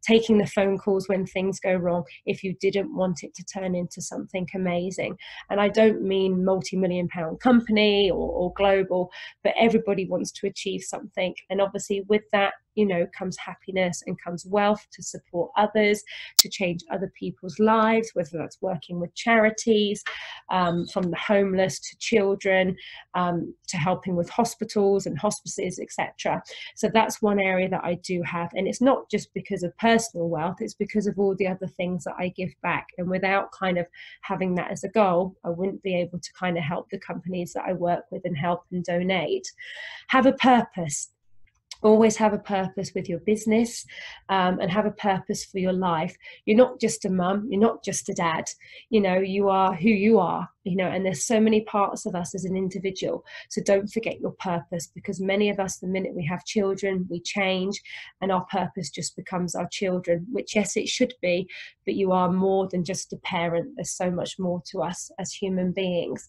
taking the phone calls when things go wrong if you didn't want it to turn into something amazing. And i don't mean multi-million pound company or, or global but everybody wants to achieve something. And obviously with that you know comes happiness and comes wealth to support others to change other people's lives whether that's working with charities um, from the homeless to children um, to helping with hospitals and hospices etc so that's one area that i do have and it's not just because of personal wealth it's because of all the other things that i give back. And without kind of having that as a goal i wouldn't be able to kind of help the companies that i work with and help and donate. Have a purpose always have a purpose with your business um, and have a purpose for your life. You're not just a mum you're not just a dad. You know you are who you are you know and there's so many parts of us as an individual. So don't forget your purpose because many of us the minute we have children we change and our purpose just becomes our children which yes it should be but you are more than just a parent. There's so much more to us as human beings.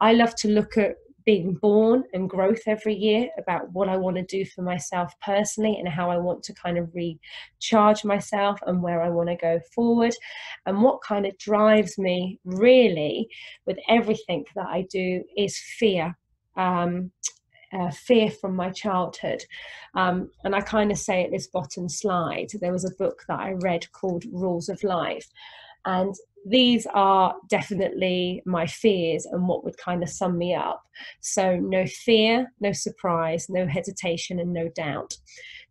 I love to look at being born and growth every year about what I want to do for myself personally and how I want to kind of recharge myself and where I want to go forward. And what kind of drives me really with everything that I do is fear. Um, uh, fear from my childhood. Um, and I kind of say at this bottom slide, there was a book that I read called Rules of Life. And these are definitely my fears and what would kind of sum me up. So, no fear, no surprise, no hesitation, and no doubt.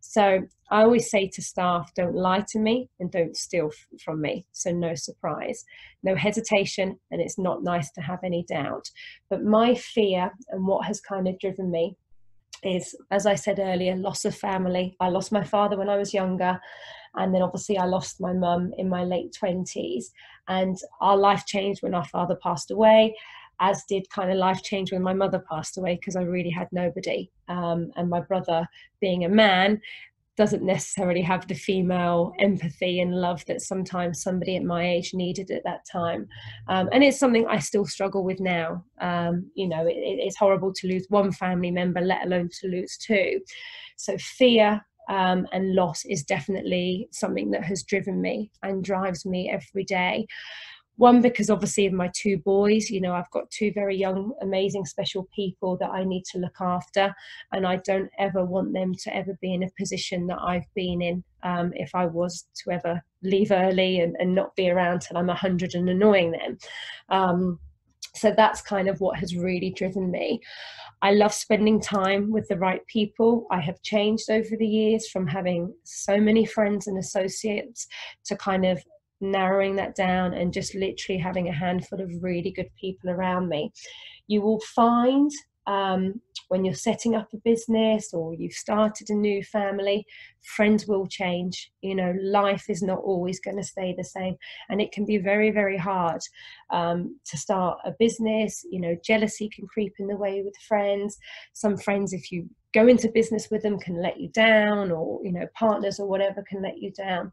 So, I always say to staff, don't lie to me and don't steal from me. So, no surprise, no hesitation, and it's not nice to have any doubt. But my fear and what has kind of driven me is, as I said earlier, loss of family. I lost my father when I was younger. And then obviously, I lost my mum in my late 20s. And our life changed when our father passed away, as did kind of life change when my mother passed away because I really had nobody. Um, and my brother, being a man, doesn't necessarily have the female empathy and love that sometimes somebody at my age needed at that time. Um, and it's something I still struggle with now. Um, you know, it, it's horrible to lose one family member, let alone to lose two. So fear um, and loss is definitely something that has driven me and drives me every day. One, because obviously of my two boys, you know, I've got two very young, amazing, special people that I need to look after, and I don't ever want them to ever be in a position that I've been in um, if I was to ever leave early and, and not be around till I'm 100 and annoying them. Um, so that's kind of what has really driven me. I love spending time with the right people. I have changed over the years from having so many friends and associates to kind of narrowing that down and just literally having a handful of really good people around me. You will find um, when you're setting up a business or you've started a new family, friends will change. You know, life is not always going to stay the same, and it can be very, very hard um, to start a business. You know, jealousy can creep in the way with friends. Some friends, if you go into business with them, can let you down, or you know, partners or whatever can let you down.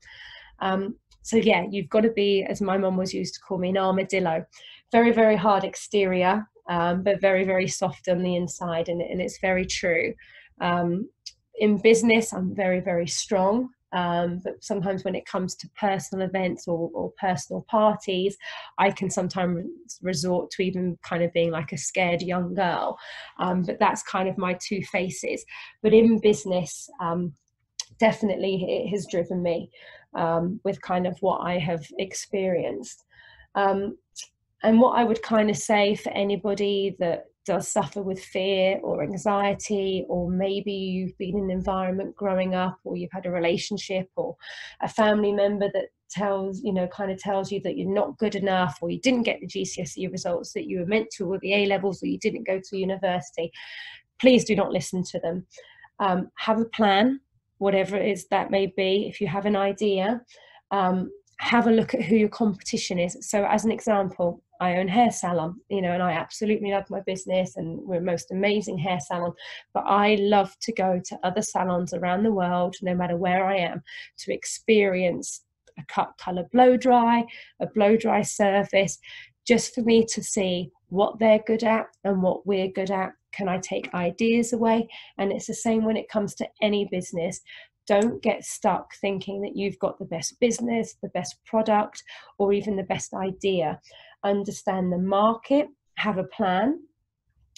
Um, so yeah, you've got to be, as my mum was used to call me, an armadillo. Very, very hard exterior, um, but very, very soft on the inside. And, and it's very true. Um, in business, I'm very, very strong. Um, but sometimes when it comes to personal events or, or, personal parties, I can sometimes resort to even kind of being like a scared young girl. Um, but that's kind of my two faces. But in business, um, definitely it has driven me um, with kind of what I have experienced. Um, and what I would kind of say for anybody that does suffer with fear or anxiety, or maybe you've been in an environment growing up, or you've had a relationship, or a family member that tells you know kind of tells you that you're not good enough or you didn't get the GCSE results that you were meant to or the A levels or you didn't go to university please do not listen to them. Um, have a plan whatever it is that may be. If you have an idea um, have a look at who your competition is. So as an example I own hair salon, you know, and I absolutely love my business and we're most amazing hair salon. But I love to go to other salons around the world, no matter where I am, to experience a cut color blow dry, a blow dry service, just for me to see what they're good at and what we're good at. Can I take ideas away? And it's the same when it comes to any business. Don't get stuck thinking that you've got the best business, the best product, or even the best idea understand the market, have a plan.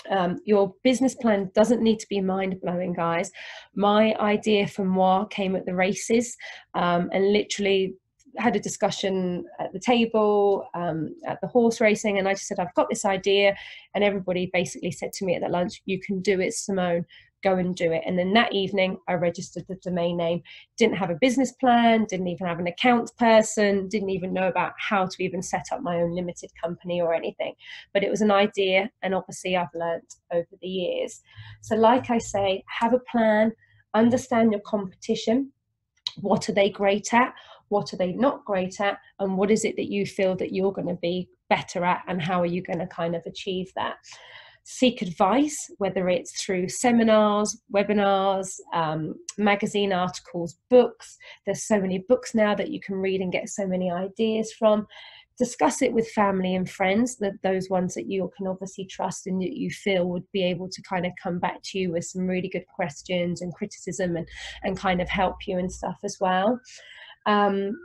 Um, your business plan doesn't need to be mind blowing, guys. My idea for moi came at the races um, and literally had a discussion at the table um, at the horse racing and i just said i've got this idea and everybody basically said to me at the lunch you can do it simone go and do it. And then that evening, I registered the domain name. Didn't have a business plan, didn't even have an account person, didn't even know about how to even set up my own limited company or anything. But it was an idea, and obviously, I've learned over the years. So, like I say, have a plan, understand your competition. What are they great at? What are they not great at? And what is it that you feel that you're going to be better at? And how are you going to kind of achieve that? Seek advice, whether it's through seminars, webinars, um, magazine articles, books. There's so many books now that you can read and get so many ideas from. Discuss it with family and friends, that those ones that you can obviously trust and that you feel would be able to kind of come back to you with some really good questions and criticism and, and kind of help you and stuff as well. Um,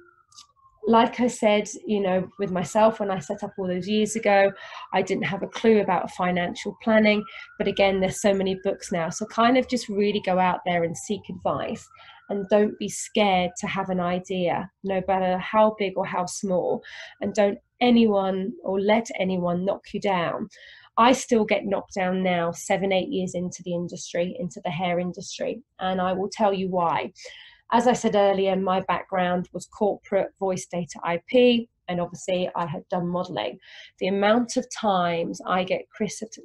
like I said, you know, with myself when I set up all those years ago, I didn't have a clue about financial planning. But again, there's so many books now. So kind of just really go out there and seek advice and don't be scared to have an idea, no matter how big or how small. And don't anyone or let anyone knock you down. I still get knocked down now, seven, eight years into the industry, into the hair industry. And I will tell you why as I said earlier, my background was corporate voice data IP, and obviously I had done modeling. The amount of times I get,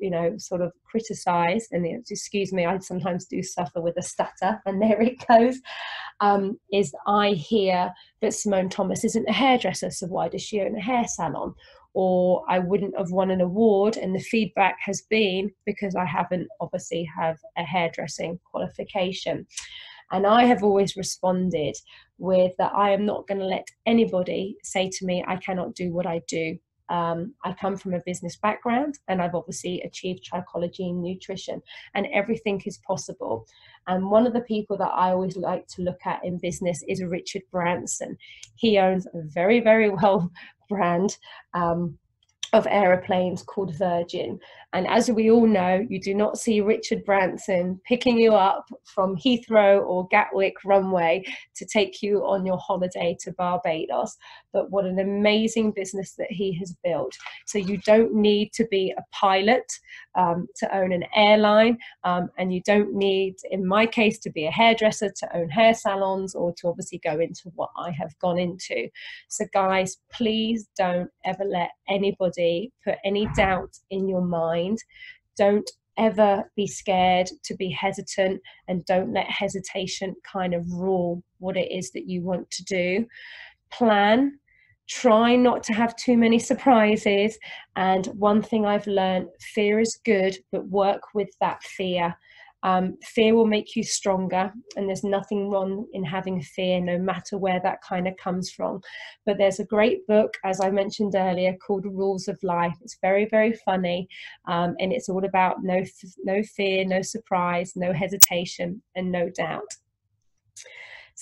you know, sort of criticized, and excuse me, I sometimes do suffer with a stutter, and there it goes, um, is I hear that Simone Thomas isn't a hairdresser, so why does she own a hair salon? Or I wouldn't have won an award, and the feedback has been because I haven't obviously have a hairdressing qualification. And I have always responded with that I am not going to let anybody say to me, I cannot do what I do. Um, I come from a business background and I've obviously achieved trichology and nutrition, and everything is possible. And one of the people that I always like to look at in business is Richard Branson. He owns a very, very well brand. Um, of aeroplanes called Virgin. And as we all know, you do not see Richard Branson picking you up from Heathrow or Gatwick runway to take you on your holiday to Barbados. But what an amazing business that he has built. So you don't need to be a pilot um, to own an airline, um, and you don't need, in my case, to be a hairdresser to own hair salons or to obviously go into what I have gone into. So, guys, please don't ever let anybody put any doubt in your mind. Don't ever be scared to be hesitant and don't let hesitation kind of rule what it is that you want to do. Plan try not to have too many surprises. And one thing I've learned fear is good, but work with that fear. Um, fear will make you stronger, and there's nothing wrong in having fear, no matter where that kind of comes from. But there's a great book, as I mentioned earlier, called Rules of Life. It's very, very funny, um, and it's all about no, no fear, no surprise, no hesitation, and no doubt.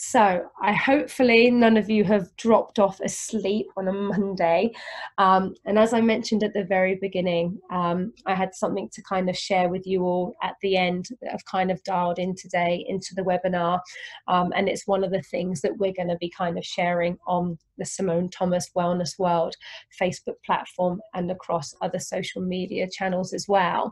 So I hopefully none of you have dropped off asleep on a Monday. Um, and as I mentioned at the very beginning, um, I had something to kind of share with you all at the end that I've kind of dialed in today into the webinar. Um, and it's one of the things that we're going to be kind of sharing on the Simone Thomas Wellness World Facebook platform and across other social media channels as well.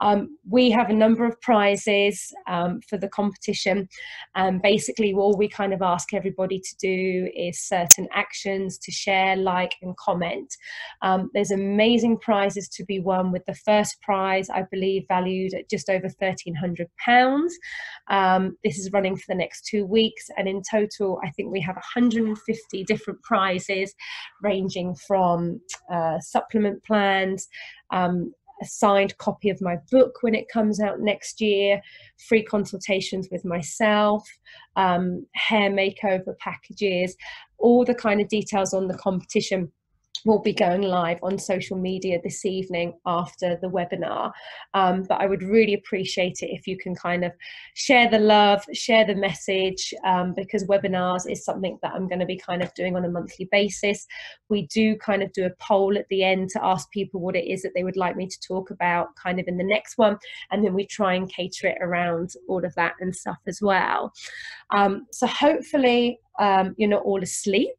Um, we have a number of prizes um, for the competition. And basically, all we kind of ask everybody to do is certain actions to share, like, and comment. Um, there's amazing prizes to be won with the first prize, I believe, valued at just over £1,300. Um, this is running for the next two weeks, and in total, I think we have 150 different prizes ranging from uh, supplement plans, um, a signed copy of my book when it comes out next year, free consultations with myself, um, hair makeover packages, all the kind of details on the competition will be going live on social media this evening after the webinar. Um, but I would really appreciate it if you can kind of share the love, share the message, um, because webinars is something that I'm going to be kind of doing on a monthly basis. We do kind of do a poll at the end to ask people what it is that they would like me to talk about kind of in the next one. And then we try and cater it around all of that and stuff as well. Um, so hopefully um, you're not all asleep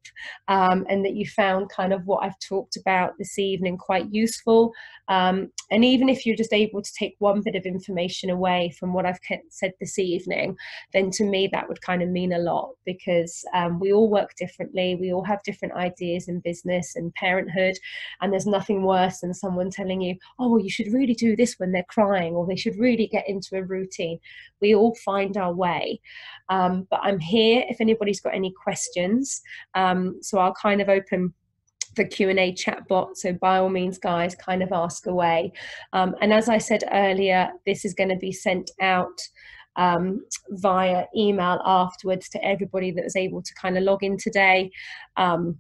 um, and that you found kind of what I've talked about this evening quite useful. Um, and even if you're just able to take one bit of information away from what I've said this evening, then to me that would kind of mean a lot because um, we all work differently. We all have different ideas in business and parenthood. And there's nothing worse than someone telling you, oh, well, you should really do this when they're crying or they should really get into a routine. We all find our way. Um, but I'm here if anybody's got any questions. Um, so I'll kind of open the q&a chat bot so by all means guys kind of ask away um, and as i said earlier this is going to be sent out um, via email afterwards to everybody that was able to kind of log in today um,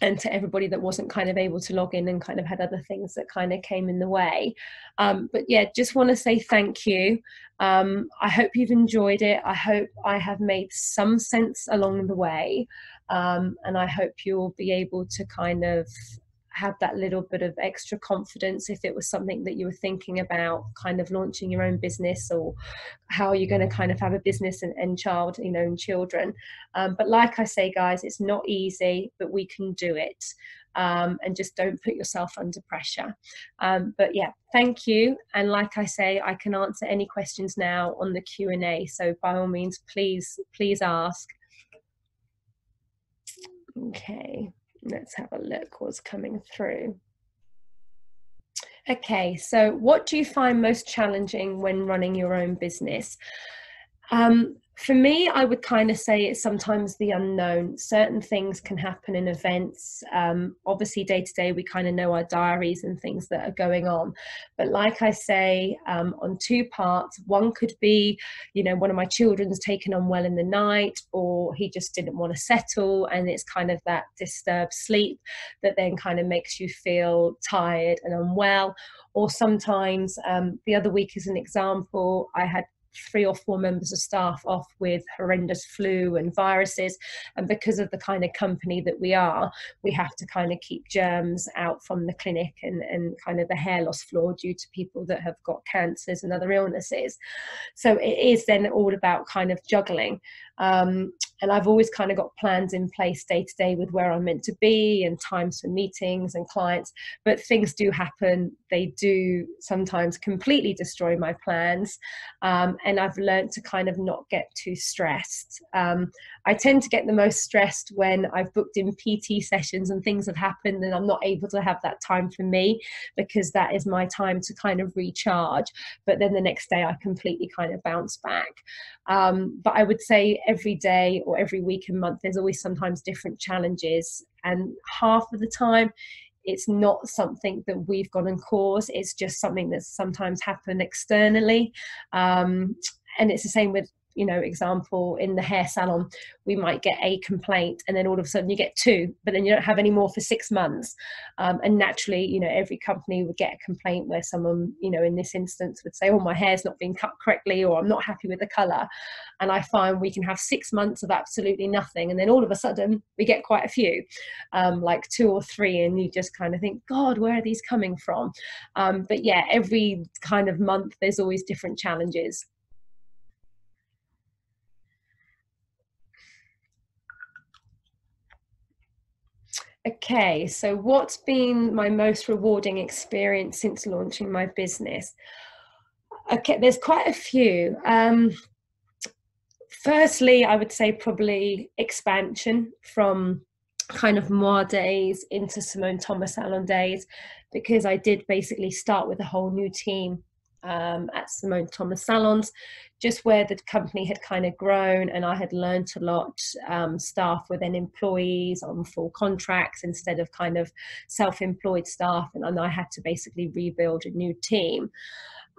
and to everybody that wasn't kind of able to log in and kind of had other things that kind of came in the way. Um, but yeah, just want to say thank you. Um, I hope you've enjoyed it. I hope I have made some sense along the way. Um, and I hope you'll be able to kind of have that little bit of extra confidence if it was something that you were thinking about kind of launching your own business or how you're going to kind of have a business and, and child you know and children. Um, but like i say guys it's not easy but we can do it. Um, and just don't put yourself under pressure. Um, but yeah thank you. And like i say i can answer any questions now on the q&a so by all means please please ask. Okay let's have a look what's coming through. Okay, so what do you find most challenging when running your own business? Um, for me, I would kind of say it's sometimes the unknown. Certain things can happen in events. Um, obviously, day to day, we kind of know our diaries and things that are going on. But like I say, um, on two parts, one could be, you know, one of my children's taken on well in the night, or he just didn't want to settle, and it's kind of that disturbed sleep that then kind of makes you feel tired and unwell. Or sometimes, um, the other week, as an example, I had three or four members of staff off with horrendous flu and viruses. And because of the kind of company that we are, we have to kind of keep germs out from the clinic and, and kind of the hair loss floor due to people that have got cancers and other illnesses. So it is then all about kind of juggling. Um, and I've always kind of got plans in place day to day with where I'm meant to be and times for meetings and clients. But things do happen. They do sometimes completely destroy my plans. Um, and I've learned to kind of not get too stressed. Um, I tend to get the most stressed when I've booked in PT sessions and things have happened and I'm not able to have that time for me because that is my time to kind of recharge. But then the next day I completely kind of bounce back. Um, but I would say every day or every week and month, there's always sometimes different challenges. And half of the time, it's not something that we've gone and caused. It's just something that's sometimes happened externally. Um, and it's the same with you know example in the hair salon we might get a complaint and then all of a sudden you get two but then you don't have any more for six months. Um, and naturally you know every company would get a complaint where someone you know in this instance would say oh my hair's not being cut correctly or i'm not happy with the color. And i find we can have six months of absolutely nothing and then all of a sudden we get quite a few um, like two or three and you just kind of think god where are these coming from? Um, but yeah every kind of month there's always different challenges Okay, so what's been my most rewarding experience since launching my business? Okay, there's quite a few. Um, firstly, I would say probably expansion from kind of Moi days into Simone Thomas Salon days, because I did basically start with a whole new team um, at Simone Thomas Salons, just where the company had kind of grown and I had learned a lot. Um, staff were then employees on full contracts instead of kind of self employed staff, and, and I had to basically rebuild a new team.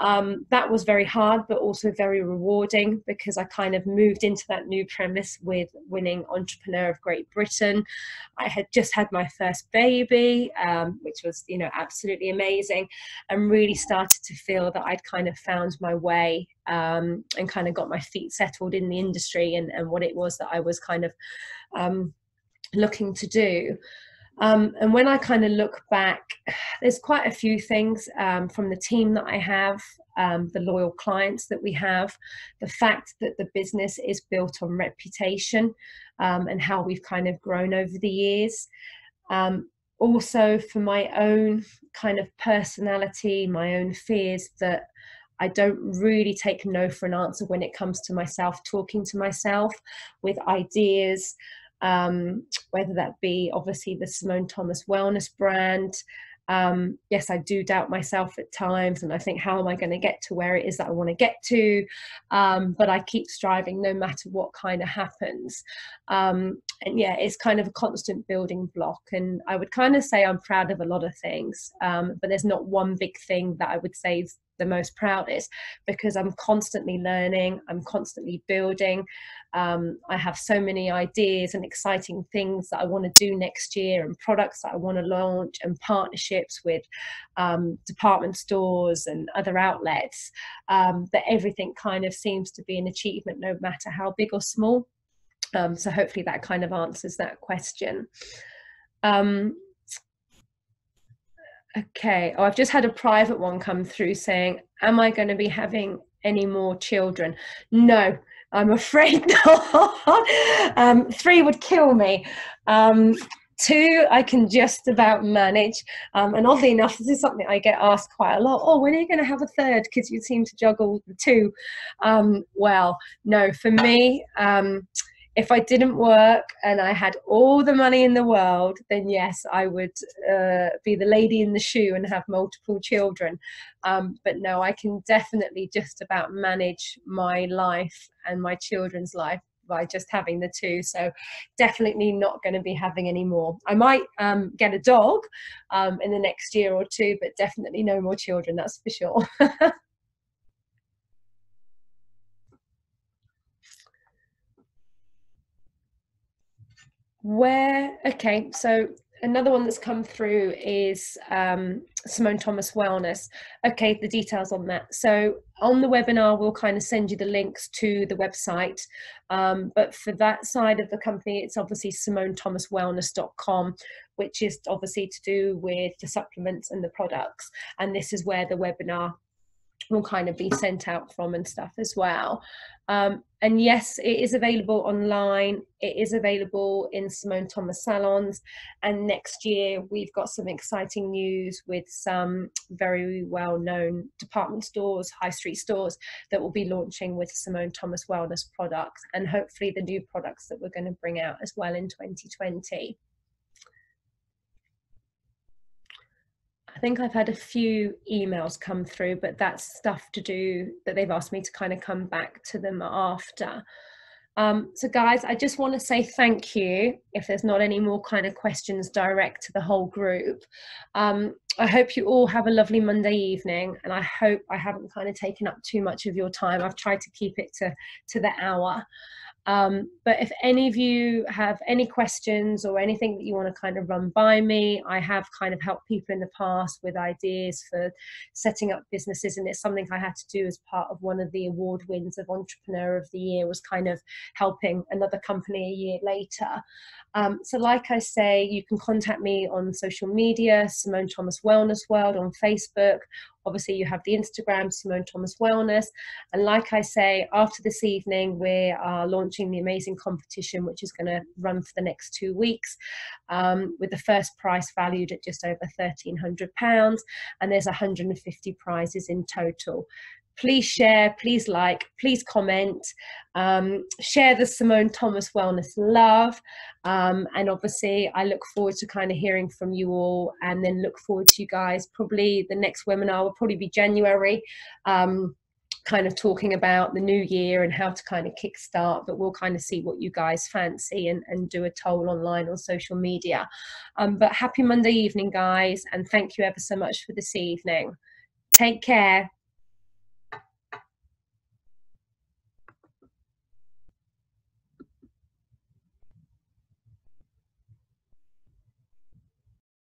Um, that was very hard, but also very rewarding because I kind of moved into that new premise with winning Entrepreneur of Great Britain. I had just had my first baby, um, which was, you know, absolutely amazing, and really started to feel that I'd kind of found my way um, and kind of got my feet settled in the industry and, and what it was that I was kind of um, looking to do. Um, and when I kind of look back, there's quite a few things um, from the team that I have, um, the loyal clients that we have, the fact that the business is built on reputation um, and how we've kind of grown over the years. Um, also, for my own kind of personality, my own fears that I don't really take no for an answer when it comes to myself talking to myself with ideas um, whether that be obviously the Simone Thomas wellness brand. Um, yes, I do doubt myself at times, and I think, how am I going to get to where it is that I want to get to? Um, but I keep striving no matter what kind of happens. Um, and yeah, it's kind of a constant building block. And I would kind of say I'm proud of a lot of things, um, but there's not one big thing that I would say is the most proudest because I'm constantly learning, I'm constantly building. Um, I have so many ideas and exciting things that I want to do next year, and products that I want to launch, and partnerships with um, department stores and other outlets. Um, that everything kind of seems to be an achievement, no matter how big or small. Um, so hopefully that kind of answers that question. Um, Okay. Oh, I've just had a private one come through saying, Am I going to be having any more children? No, I'm afraid not. um, three would kill me. Um, two, I can just about manage. Um, and oddly enough, this is something I get asked quite a lot. Oh, when are you going to have a third? Because you seem to juggle the two. Um, well, no, for me, um, if I didn't work and I had all the money in the world, then yes, I would uh, be the lady in the shoe and have multiple children. Um, but no, I can definitely just about manage my life and my children's life by just having the two. So definitely not going to be having any more. I might um, get a dog um, in the next year or two, but definitely no more children. That's for sure. Where, okay, so another one that's come through is um, Simone Thomas Wellness. Okay, the details on that. So on the webinar, we'll kind of send you the links to the website. Um, but for that side of the company, it's obviously simonethomaswellness.com, which is obviously to do with the supplements and the products. And this is where the webinar will kind of be sent out from and stuff as well. Um, and yes, it is available online. It is available in Simone Thomas salons. And next year, we've got some exciting news with some very well known department stores, high street stores that will be launching with Simone Thomas wellness products and hopefully the new products that we're going to bring out as well in 2020. Think I've had a few emails come through, but that's stuff to do that they've asked me to kind of come back to them after. Um, so, guys, I just want to say thank you. If there's not any more kind of questions direct to the whole group, um, I hope you all have a lovely Monday evening, and I hope I haven't kind of taken up too much of your time. I've tried to keep it to to the hour. Um, but if any of you have any questions or anything that you want to kind of run by me, I have kind of helped people in the past with ideas for setting up businesses, and it's something I had to do as part of one of the award wins of Entrepreneur of the Year was kind of helping another company a year later. Um, so, like I say, you can contact me on social media, Simone Thomas Wellness World on Facebook. Obviously, you have the Instagram, Simone Thomas Wellness. And like I say, after this evening, we are launching the amazing competition, which is going to run for the next two weeks, um, with the first prize valued at just over £1,300. And there's 150 prizes in total please share, please like, please comment, um, share the Simone Thomas Wellness love. Um, and obviously, I look forward to kind of hearing from you all and then look forward to you guys. Probably the next webinar will probably be January. Um, kind of talking about the new year and how to kind of kickstart, but we'll kind of see what you guys fancy and, and do a toll online or social media. Um, but happy Monday evening, guys, and thank you ever so much for this evening. Take care.